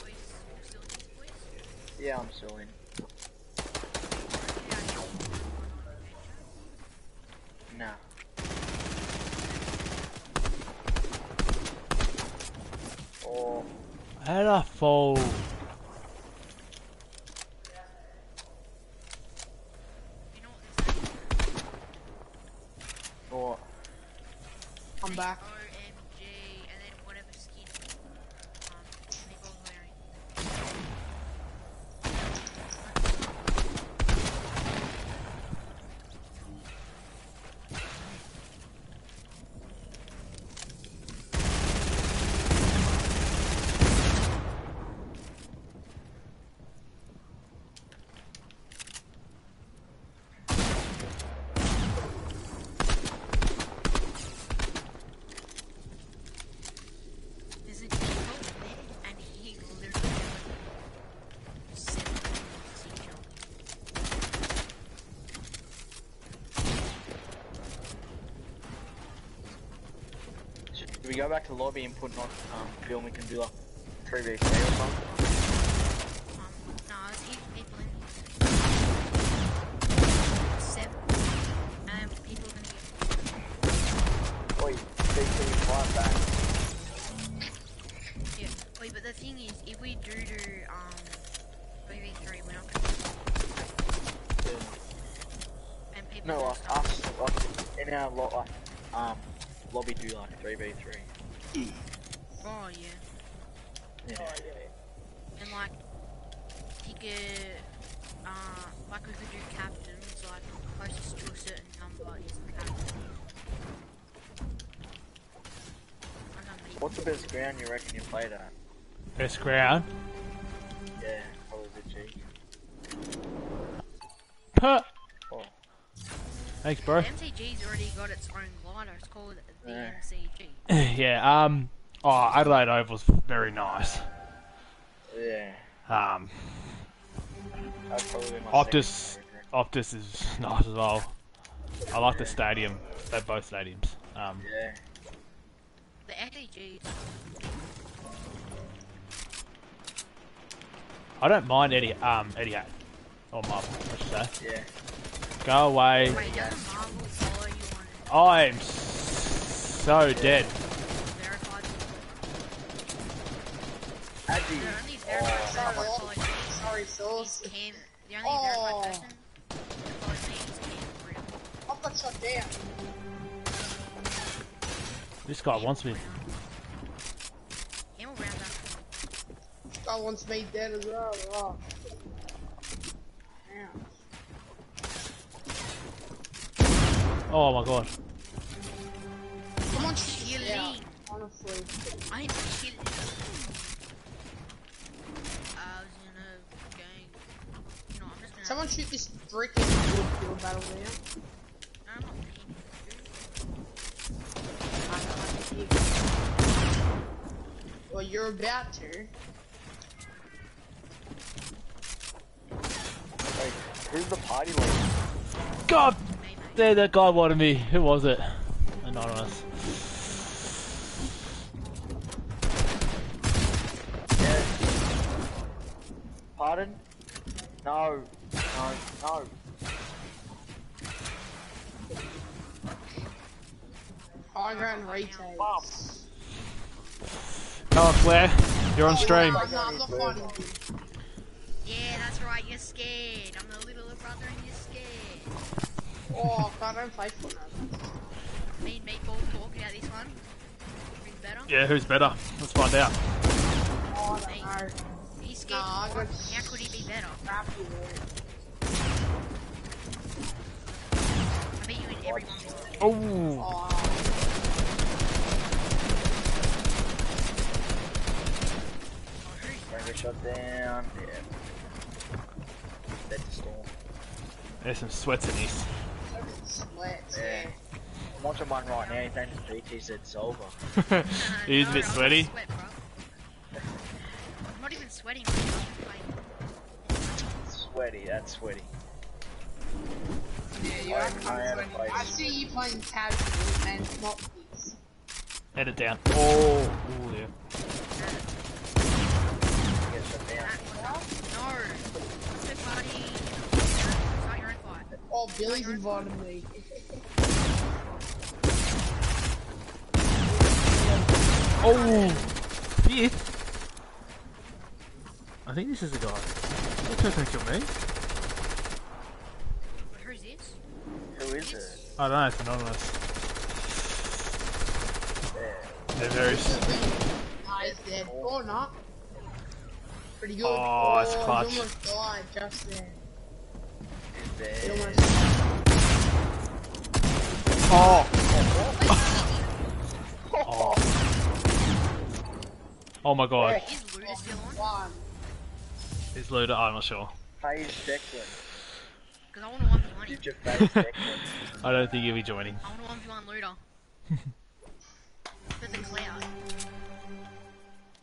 Boys, you're still in these boys? Yeah, I'm still in. Nah. Oh, How'd I fall? You know what this is? oh, I'm back. OMG, and then whatever skin um, Nicole's wearing. There's a Nicole there, and he literally said each other. should we go back to lobby and put on um, film? We can do like 3v3 or something. Um, no, there's eight people in here. Seven. And then people are gonna get Oi, CT, fly back. Yeah. Wait, but the thing is, if we do do um 3v3, we're not gonna and people No, will like start- us, in our lot, like um, lobby do like 3v3. Oh yeah. Yeah. And like pick a uh like we could do captains, like closest to a certain number is the captain. I don't know, What's the best ground you reckon you played at? Best ground. Yeah, probably the G. Puh. Oh, Thanks, bro. The MCG's already got its own glider, it's called the Yeah. MCG. yeah. Um. Oh, Adelaide Oval's very nice. yeah. Um. That's probably my Optus. Optus is nice as well. I like the stadium. They're both stadiums. Um. Yeah. The MCG's I don't mind Eddie. Um. Etihad. Or Marvel, I should say. Yeah. Go away. Wait, Marvel follow you on I'm s- so dead. verified? Addy. The only verified Oh, person Sorry, that follows me sorry, is sauce. The only Oh. verified person that me is Cam Real. I've got shot down. This guy wants me. Cam will round. Guy wants me dead as well. Oh. Damn. Oh my god. Come on, shoot Chilling. it out. Honestly. I'm chilling. I was in a gang. You know, I'm just gonna. Someone shoot this brick in the field battle there. I'm not paying I don't like it. Well, you're about to. Wait, who's the party leader? God, Maybe. there, that guy wanted me. Who was it? Anonymous. Yeah. Pardon? No. Oh, no. No. High ground retake. Mom. Come on, Claire. You're on stream. No, I'm not fighting you. Yeah, that's right. You're scared. I'm the little brother, and you're scared. Oh, God, I don't play Fortnite. Me and Meatball talk about this one. Who's better? Yeah, who's better? Let's find out. Oh, I don't know. He's scared. Nah, I got How could he be better? crappy there. I bet you in every one. this time. Oh, Oh, shut down. Yeah. That's the storm. there's some sweats in this. sweats. Yeah. Yeah. I'm watching one right now. His name is BT Silver. He is a No, bit I'm sweaty. Sweat. I'm not even sweating right now. I'm just playing. Sweaty. That's sweaty. Yeah, you I- are I had a kind of fight. I see you playing casual and not this. Edit down. Oh, ooh, yeah. Get shut down. No. Party. Start your own fight. Oh, Billy's invited me. Oh, fifth. I think this is the guy. What's going to kill me? But who's this? Who is it? Oh, I don't know. It's anonymous. Yeah. They're very. s- Nah, he's dead. Or not. Pretty good. Oh, it's he clutch. almost died just then. He almost Oh. Oh. Oh my god. Is Luda still on? won. Is Luda? I'm not sure. Phase Declan. Because I want to 1v1 him. Did you phase Declan? I don't think you'll be joining. I want to 1v1 Luda. For the cloud.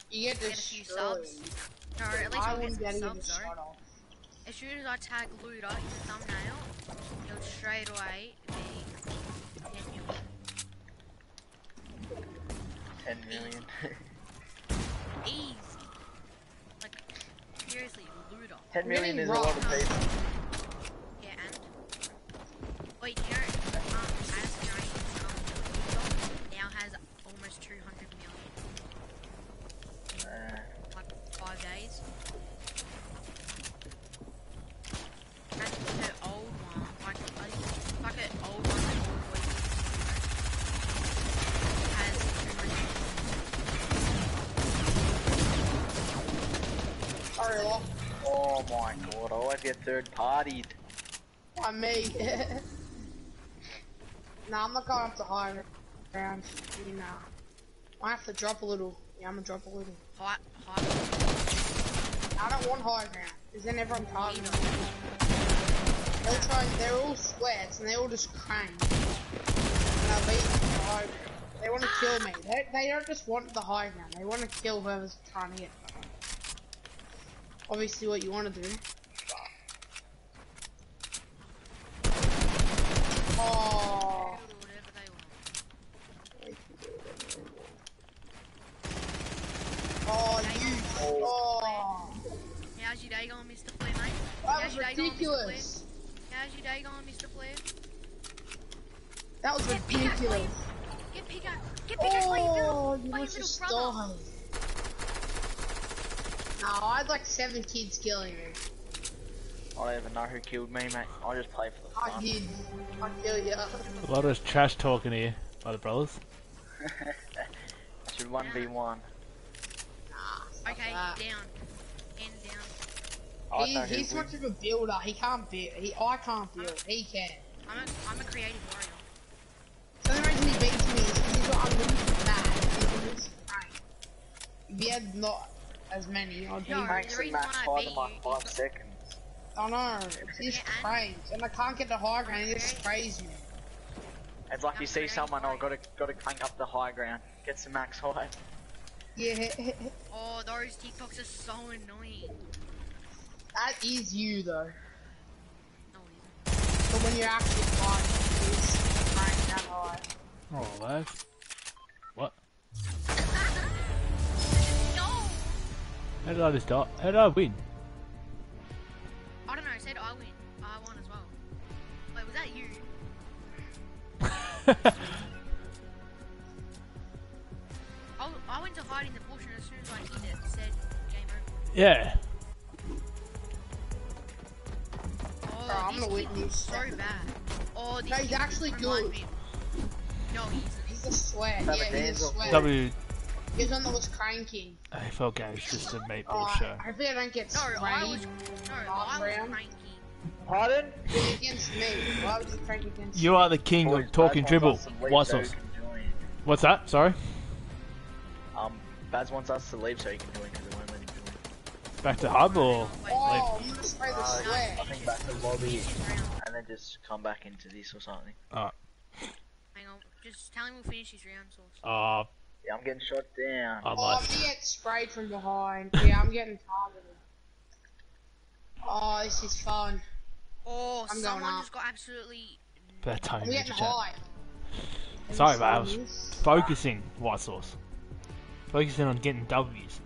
You get Get a few destroyed. subs. No, at least I I'll get some get subs though. As soon as I tag Luda in the thumbnail, it'll straight away be 10 million. 10 million. Easy. Like, seriously, Luda. 10 I'm is a lot of robbed. people. Yeah, and. Wait, you know, um, Addison Rae, um, now has almost 200 million. Uh, like five days. And her old one, like I think like her old one that always has 200 Sorry, lock. oh my god, I always get third partied. By me. Nah, I'm not going up to high ground. You know. I have to drop a little. Yeah, I'm gonna drop a little. high, high, I don't want high ground, because then everyone targets me. They'll try, they're all sweats, and they all just crank. And I'll beat them high ground. They want to kill me. They, they don't just want the high ground, they want to kill whoever's trying to get Obviously what you want to do. Oh, Do whatever they want. oh, you, oh, How's your day going, Mr. Flair, mate? that How's was your day going, Mr. ridiculous. Flair? How's your day going, Mr. Flair? That was Get pickaxe, ridiculous. Get pickaxe! Get pickaxe, oh, Oh, you you little, must have little brother. died. No, I had like seven kids killing me. I don't even know who killed me, mate. I just play for the I fun. did. I kill you. A lot of trash talking here by the brothers. I should 1v1. Okay, that. down. Hand. I He, know he's wins. much of a builder. He can't build. He, I can't build. He can. I'm a, I'm a creative warrior. So the reason he beats me is because he's got unlimited match. He's a risk rank. If he had not as many, I'd be. No, Ranks the and reason max why I five beat like you five is- seconds. I know. He's Yeah, and- crazy, and I can't get the high ground. He just sprays me. It's like you see someone, oh, gotta gotta crank up the high ground, get some max height. Yeah, Oh, those TikToks are so annoying. That is you though. No, it isn't. But when you're actually fighting, he's spraying that high. Oh, lads. What? No! How did I just die? How did I win? I don't know, it said I win. I won as well. Wait, was that you? I, I went to hide in the bush and as soon as I hit it, it said game over. yeah. Oh, Bro, I'm gonna kid win is this. so bad. Oh, this No, he's actually good. Live No, he's He's a sweat. Yeah, he's a sweat. W He's one that was cranking. AFL games just a meatball Oh, show. hopefully I don't get No, I was sprayed. no, I was round. cranky. Pardon? against me. Why would you crank against You are the king of talking Baz dribble. wants us to leave White so sauce. he can join. What's that? Sorry. Um, Baz wants us to leave so he can join because it won't join. Back to hub or? Oh, I'm gonna spray the Uh. I think back to lobby Finish his round. and then just come back into this or something. Alright. Hang on. Just tell him we'll finish his round, Sauce. Oh, Yeah, I'm getting shot down. I Oh, I'm lost. gonna get sprayed from behind. Yeah, I'm getting targeted. Oh, this is fun. Oh, I'm someone up. just got absolutely. Bad time. I'm getting high. Sorry, mate. I was focusing, White Sauce. Focusing on getting W's.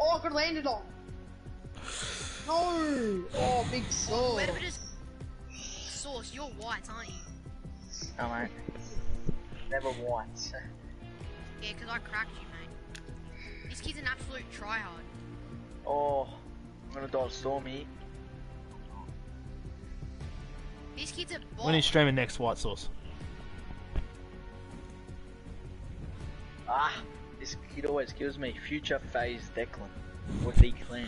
Oh, I could landed on. No. Oh, big sword. Where it is. Sauce, you're white, aren't you? No, mate. Never once. Yeah, 'cause I cracked you, mate. This kid's an absolute tryhard. Oh, I'm gonna die Stormy. This kid's a bot. When are you streaming next, White Sauce? Ah, this kid always kills me. Future phase Declan. Or Declan.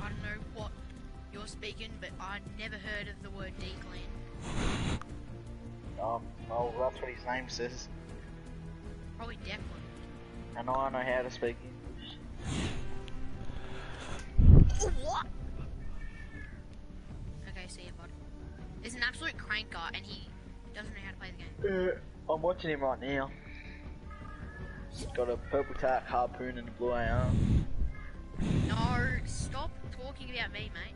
I don't know what you're speaking, but I never heard of the word declan. Um, oh, that's what his name says. Probably Declan. And I know how to speak English. What? Okay, see ya, bud. There's an absolute cranker, and he doesn't know how to play the game. Uh, I'm watching him right now. He's got a purple tack harpoon and a blue AR. No, stop talking about me, mate.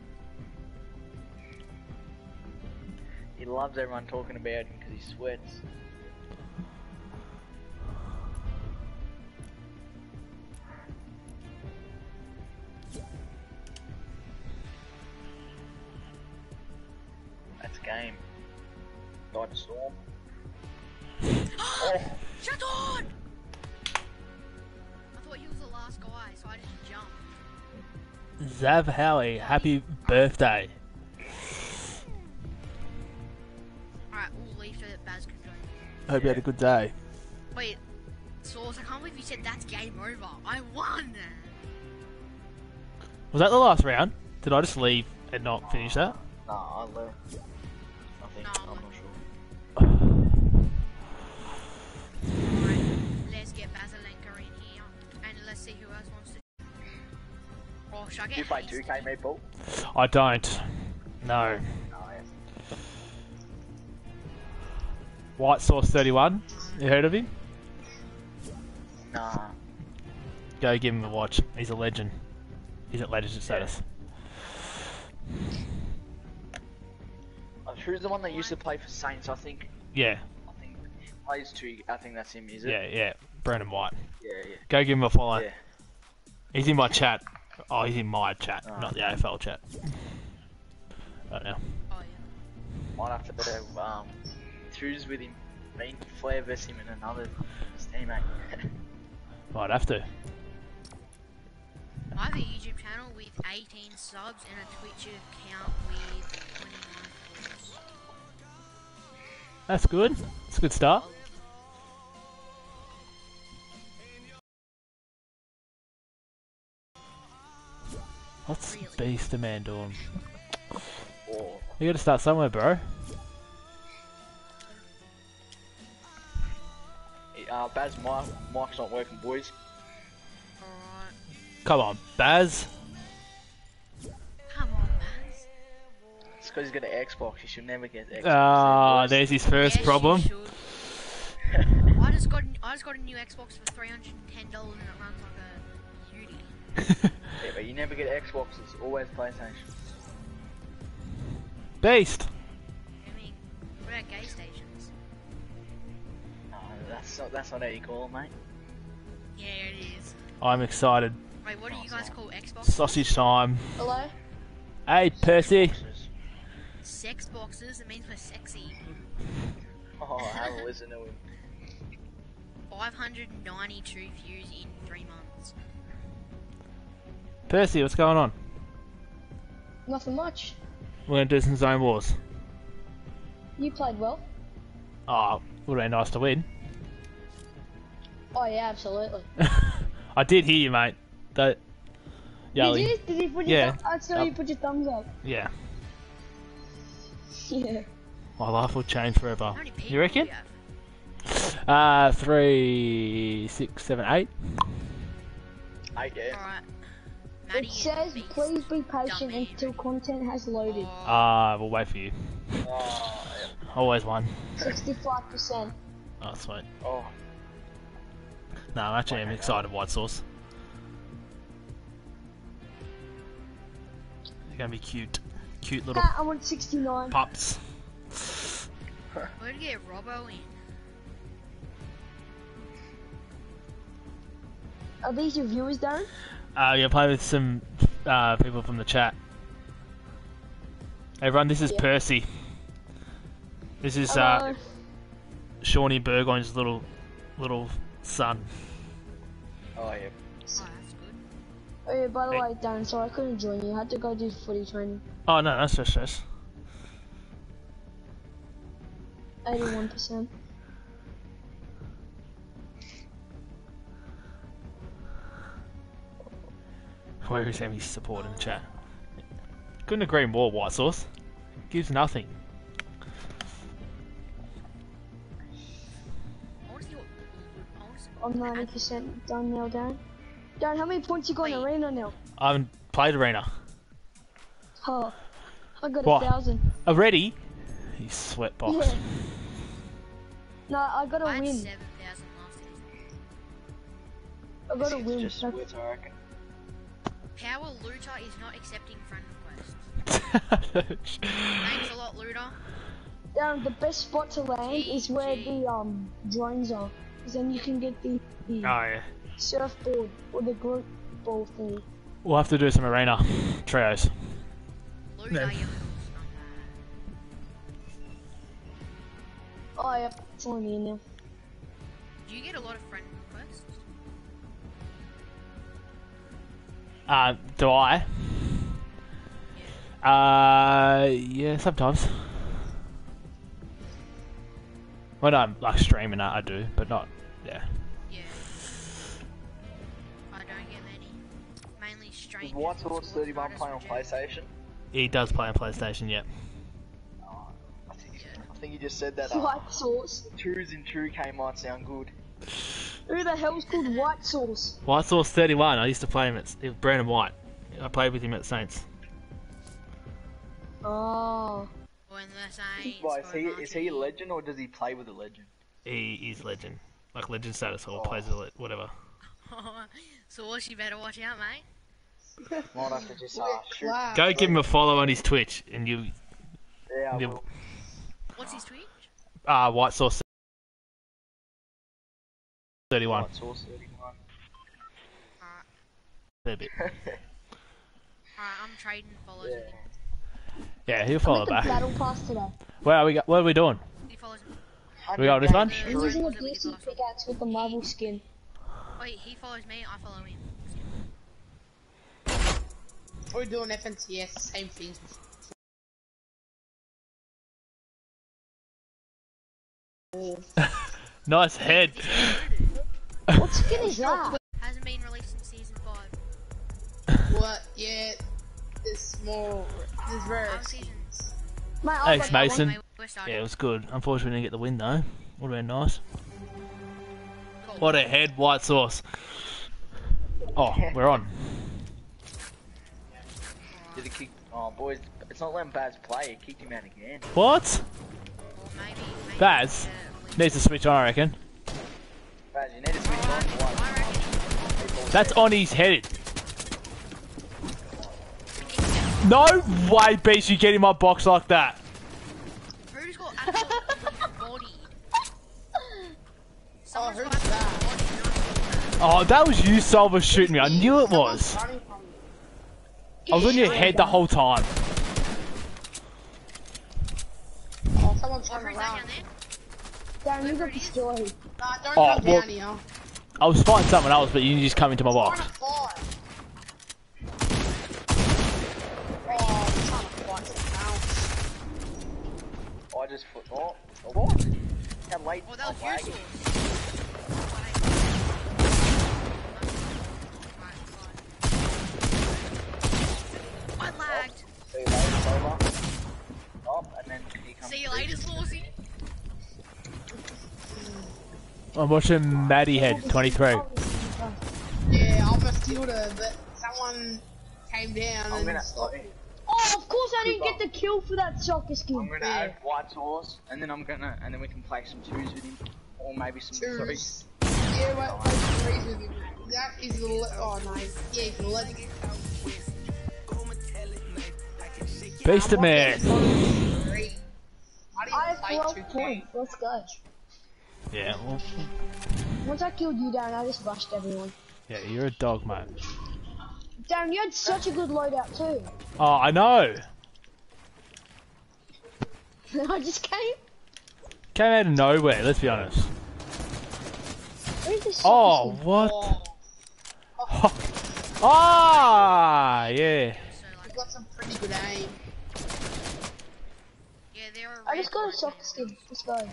He loves everyone talking about him because he sweats. That's game. Storm. Oh, Shut on! I thought he was the last guy, so I just jumped. Zav Howie, happy birthday. Alright, we'll leave so that Baz can join. Hope you had a good day. Wait, Sauce, I can't believe you said that's game over. I won! Was that the last round? Did I just leave and not finish that? nah, I left. I think, No, should I get You play Haste? 2K, Meatball? I don't. No. No. White Sauce 31. You heard of him? Nah. Go give him a watch. He's a legend. He's at legend status. I'm sure he's the one that used to play for Saints, I think. Yeah, I think he plays two. I think that's him, is it? yeah, yeah. Brandon White. Yeah, yeah. Go give him a follow. Yeah. He's in my chat. Oh, he's in my chat, Oh. not the AFL chat. Right now. Oh, yeah. Might have to um choose with him. Mean Flair versus him in another teammate. Might have to. I have a YouTube channel with 18 subs and a Twitch account with 29 followers. That's good. It's a good start. What's Really? Beast Man doing? You gotta start somewhere, bro. uh, Baz, my mic's not working, boys. Come on, Baz. Come on, Baz. It's because he's got an Xbox. He should never get Xbox. Ah, boys. there's his first Yes, problem. should. I just got I just got a new Xbox for three hundred and ten dollars and it runs like a beauty. Yeah, but you never get Xboxes. Always PlayStation. Beast. I mean, what about gay stations? No, that's not. That's not how you call them, mate. Yeah, it is. I'm excited. Wait, what do you guys call Xbox? Sausage time. Hello? Hey, Percy. Xboxes. Sex boxes. It means we're sexy. Oh, have a listen to him. Five hundred ninety-two views in three months. Percy, what's going on? Nothing much. We're gonna do some zone wars. You played well. Oh, would have been nice to win. Oh yeah, absolutely. I did hear you, mate. That. Did you? Did you put your Yeah. thumb- I saw you put your thumbs up. Yeah. Yeah. My life will change forever. How many people You reckon? do? Uh, three, six, seven, eight. Eight, yeah. Alright. Maddie It says, please be patient Dummy. until content has loaded. Ah, we'll wait for you. Oh, Always one. 65%. Oh, sweet. yeah. oh. No, I'm actually I'm excited. White sauce. They're gonna be cute, cute little Ah, I want 69. pups. Where'd you get Robbo in? Are these your viewers, Darren? Uh, yeah, play with some uh, people from the chat. Everyone, this is Yeah. Percy. This is uh, Shawnee Burgoyne's little little son. Oh, yeah. Oh, that's good. Oh yeah, by the Hey. way, Darren, sorry I couldn't join you. I had to go do footy training. Oh no, that's just stress. 81%. Where is Emmy's support in the chat? Couldn't agree more. White sauce gives nothing. I wanna see what. I wanna see I'm 90% done now, Darren. Darren, how many points you got in Wait. arena now? I haven't played arena Oh, I got What? a thousand. already. You sweat box. Yeah. No, I got a I had win. 7,000. I got a It's win. just That's- splits, I reckon. Power Looter is not accepting friend requests. Thanks a lot, Looter. Darren, the best spot to land is where GG. the um drones are, because then you can get the, the Oh yeah. surfboard or the group ball thing. We'll have to do some arena trios. Looter, No. you little scumbag. Oh yep, it's on me now. Do you get a lot of friend Uh, do I? Uh, yeah, sometimes. When I'm like streaming that, I do, but not. Yeah. Yeah. I don't get many. Mainly Is strangers. White and 31 writers playing on. PlayStation? He does play on PlayStation. Yep. Oh, I think, I think you just said that. White Uh, sauce. twos in 2K might sound good. Who the hell's called white sauce? White Sauce 31. I used to play him at with Brandon White. I played with him at Saints. Oh. When the Saints Why, is he, is he a legend or does he play with a legend? He is legend, like legend status or Oh. plays with it, whatever. Sauce, you better watch out, mate. Might have to just uh, Look at shoot. Clark. Go give him a follow on his Twitch, and you Yeah, I will. What's his Twitch? uh White Sauce 31. White Sauce 31. Alright, Fair bit. alright, I'm trading follows Yeah. with him. Yeah, he'll follow at back. battle pass today. Where are we? Go- what are we doing? He follows me. We got this one? He's using a rules that we did DC last week. pickaxe with the marble skin. Wait, he follows me, I follow him. We're doing FNCS, same things. Nice head. What skin is that? Hasn't been released in season 5. What? Yeah, there's more. There's rare skins. Thanks, Mason. one. Wait, we're starting. Yeah, it was good. Unfortunately, we didn't get the win though. Would have been nice. Cool. What a head, White Sauce. Oh, we're on. Did he kick? Oh, boys, it's not letting Baz play. He kicked him out again. What? Or maybe, maybe Baz? uh, Needs to switch on, I reckon. Baz, you need to switch on. I One. reckon People That's on his head. he kicks it. No way, Beast, you get in my box like that. Who's got absolutely bodied? Someone's who's got absolutely that? Oh, that was you, Silver, shooting me. I knew it was. Someone's running from me. I was on your head the whole time. Eh? Oh, someone's trying who's to that run. down? Darren, you got destroyed. Nah, don't Oh, come well- down here. I was fighting someone else, but you just come into my I'm box. trying to fight. Oh, I'm trying to fight something else. I just put. Oh, oh, what? How late? Oh, that was I'm your lagging. source. I lagged. See you later, Silver. Oh, and then he comes. See you later, Saucy. I'm watching Maddie Head 23. Yeah, I'm a field were, but someone came down I'm and gonna. stopped me. Oh, of course I didn't get the kill for that soccer skin. I'm gonna Yeah. add White Sauce, and then I'm gonna, and then we can play some twos with him, or maybe some threes. Twos. Yeah, wait, wait, threes with him. That is the le- oh no, yeah, he's an eleven. Beast of man. Three. I I have 12 points. Let's go. Yeah, well, Once I killed you, Darren, I just rushed everyone. yeah, you're a dog, mate. Darren, you had such a good loadout too. Oh, I know. I just came. Came out of nowhere. Let's be honest. Oh, soccer what? Oh, Ah, yeah. So I've got some pretty good aim. yeah, there are. skin? I just got a soccer skin. Let's go.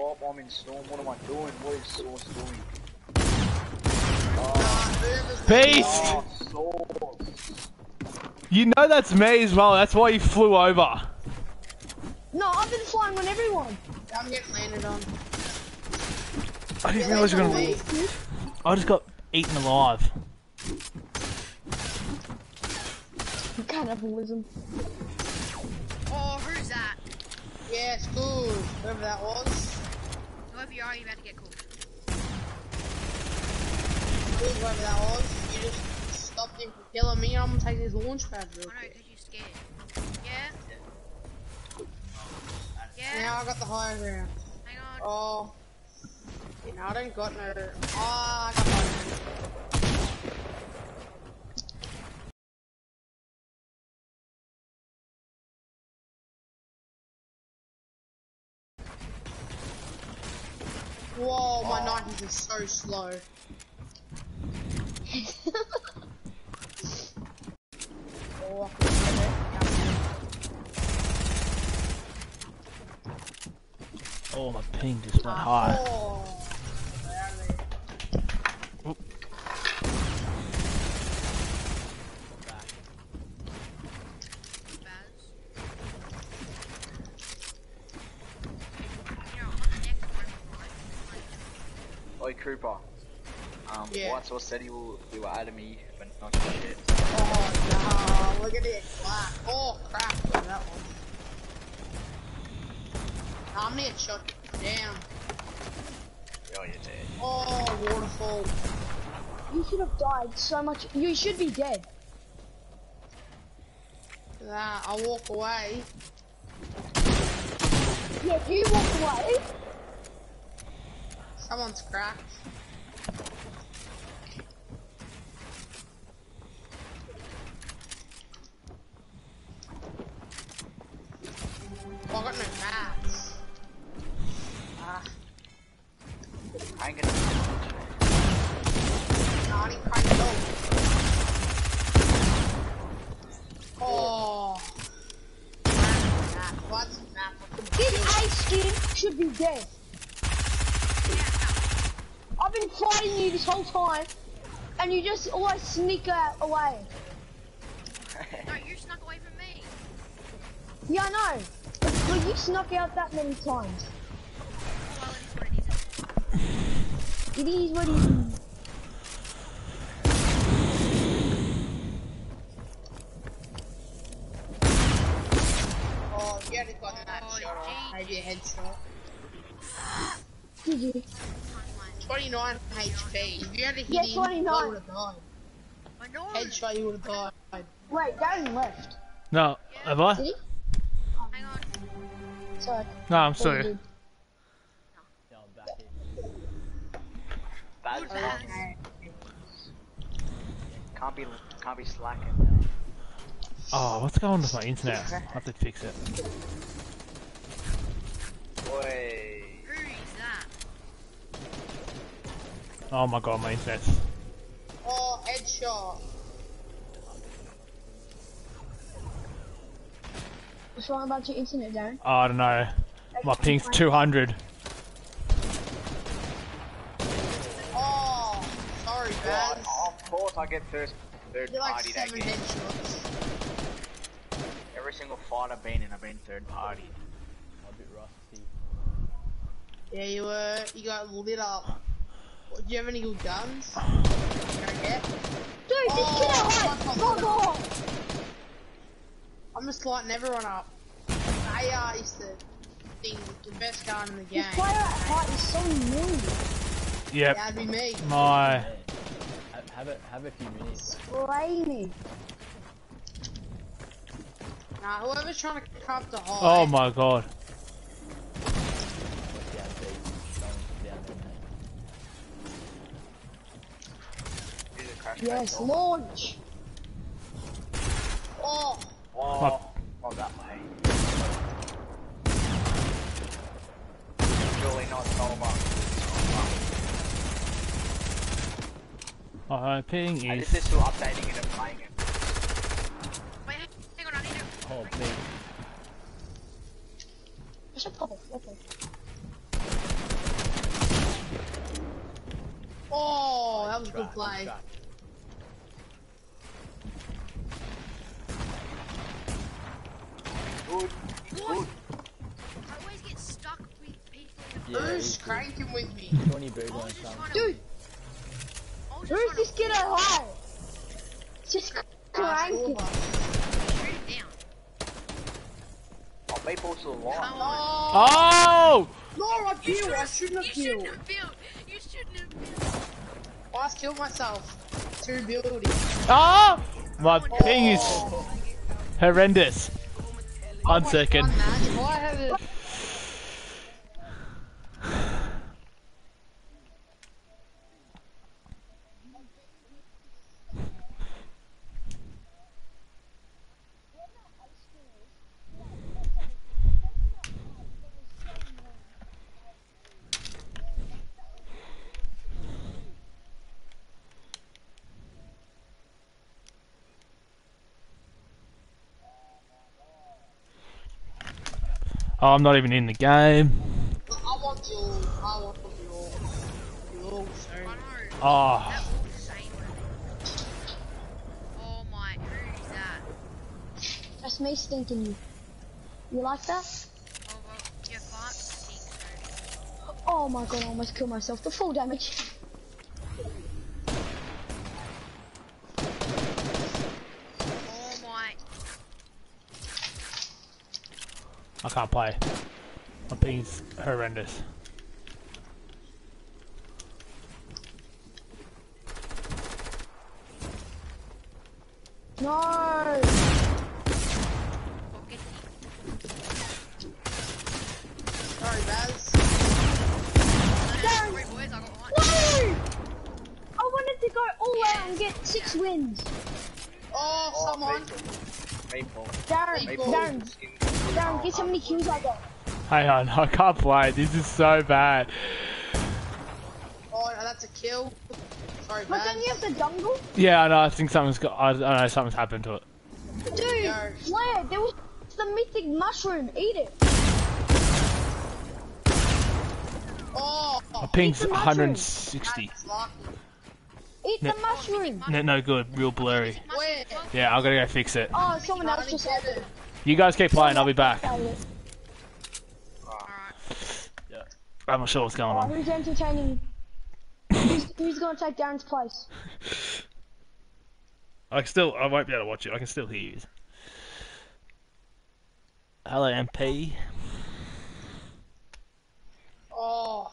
Oh, I'm in storm. What am I doing? What is Sauce doing? Uber's Beast! Oh, Sauce. You know that's me as well. That's why you flew over. No, I've been flying on everyone. I'm getting landed on. I didn't Yeah, realize you were gonna. got me. I just got eaten alive. Cannibalism. Oh, who's that? Yeah, it's good. Whoever that was. Whoever you are, you about to get. Good, whoever that was. You just stopped him from killing me. I'm gonna take his launch pad real Oh no, quick. because you're scared. Yeah? Yeah? Now I got the higher ground. Hang on. Oh. Yeah, no, I don't got no. Oh, I got higher ground. Whoa, my oh. Nikes are so slow. oh, I can get it. Oh, my ping just went high. Oh, where are they? Baz. You know, on the next one, right? Oi, Cooper. Um, Yeah. White Sauce said he will, he will add me, but not shit. Oh no, look at it black. Oh crap, look at that one. I'm gonna get shot down. Oh, you're dead. Oh, waterfall. You should have died so much. You should be dead. Look at that, I walk away. Yeah, you walk away. Someone's cracked. I got no mats. Ah, I ain't gonna. nah, I didn't crank. Oh. What's that? This A skin should be dead. I've been fighting you this whole time, and you just always sneak out away. No, you snuck away from me. Yeah, I know. But, but you snuck out that many times. Well, it is what it is. It is what it is. Oh, you only got that Oh, shot off. Maybe a headshot. Did you? 29 HP. If you had a hit Yeah, him, 29. would have died. Headshot, you would have died. Wait, Darren left. No, have I? Did he? Hang on. Sorry. No, I'm sorry. did. I'm back here. Bad Good Can't be, can't be slacking. Oh, what's going on with my internet? I have to fix it. Oi. Who is that? Oh my god, my internet's. Oh, headshot. What's wrong about your internet, Darren? Oh, I don't know. My ping's 200. Oh, sorry, God, Baz. of course I get first, third You're like party that game. headshots. Every single fight I've been in, I've been third party. I'm a bit rusty. Yeah, you were. You got lit up. What, do you have any good guns? Go get. Dude, this oh, kid at height. Fuck off. I'm just lighting everyone up. AR is the thing, the best gun in the game. This player at height is so mean. Yep. That'd be me. My. Have, have a have a few minutes. Spray me. Nah, whoever's trying to cut the high. Oh my god. Down B. Someone's down there, mate. Here's a crash Yes, launch. Oh, Oh, oh, that way. Surely not Toma. My ping And is. this is still updating it and playing it. Wait, hang on, I need to. Oh, B. I should pop it. Okay. oh, that was a good Track, play. Good, good. I always get stuck with people. Yeah, Who's he's good. cranking with me? 20 bird the- I on was just some. trying to. Dude, I was just where's trying this kid at height? Just cranking. score. shoot it down. Oh, Maple's still alive. Oh! No, I killed. I shouldn't You have shouldn't killed. have built. You shouldn't have built. I just killed myself. Two buildings. Oh! My ping is horrendous. One second. Fun, man. If Oh, I'm not even in the game. I want the. I want the all. The all, sorry. I know. Oh, That. Oh my, who's that? That's me stinking you. You like that? Oh well, your fart stinks. Oh my god, I almost killed myself. The full damage. Oh my. I can't play. My ping's horrendous. No. Oh, get Sorry, Baz. Darren. Sorry boys, I got one. No! I wanted to go all out and get six wins. Oh, Oh, someone. Maple. Darren, Maple. Darren, Skin- Darren, guess how many kills I got? Hang on, I can't play. This is so bad. Oh, that's a kill. Sorry, But Baz. then you have the dongle? Yeah, I know. I think something's got. I, I know something's happened to it. Dude, Yo. Blair, there was the mythic mushroom. Eat it. Oh, My ping's Eat the mushroom. 160. that's lucky. Eat No. the mushroom. No, no good. Real blurry. Where? Yeah, I'm gonna go fix it. Oh, someone else just get it. You guys keep playing, I'll be back. Yeah. I'm not sure what's going on. Who's entertaining? who's, who's going to take Darren's place? I still, I won't be able to watch it. I can still hear you. Hello, MP. Oh.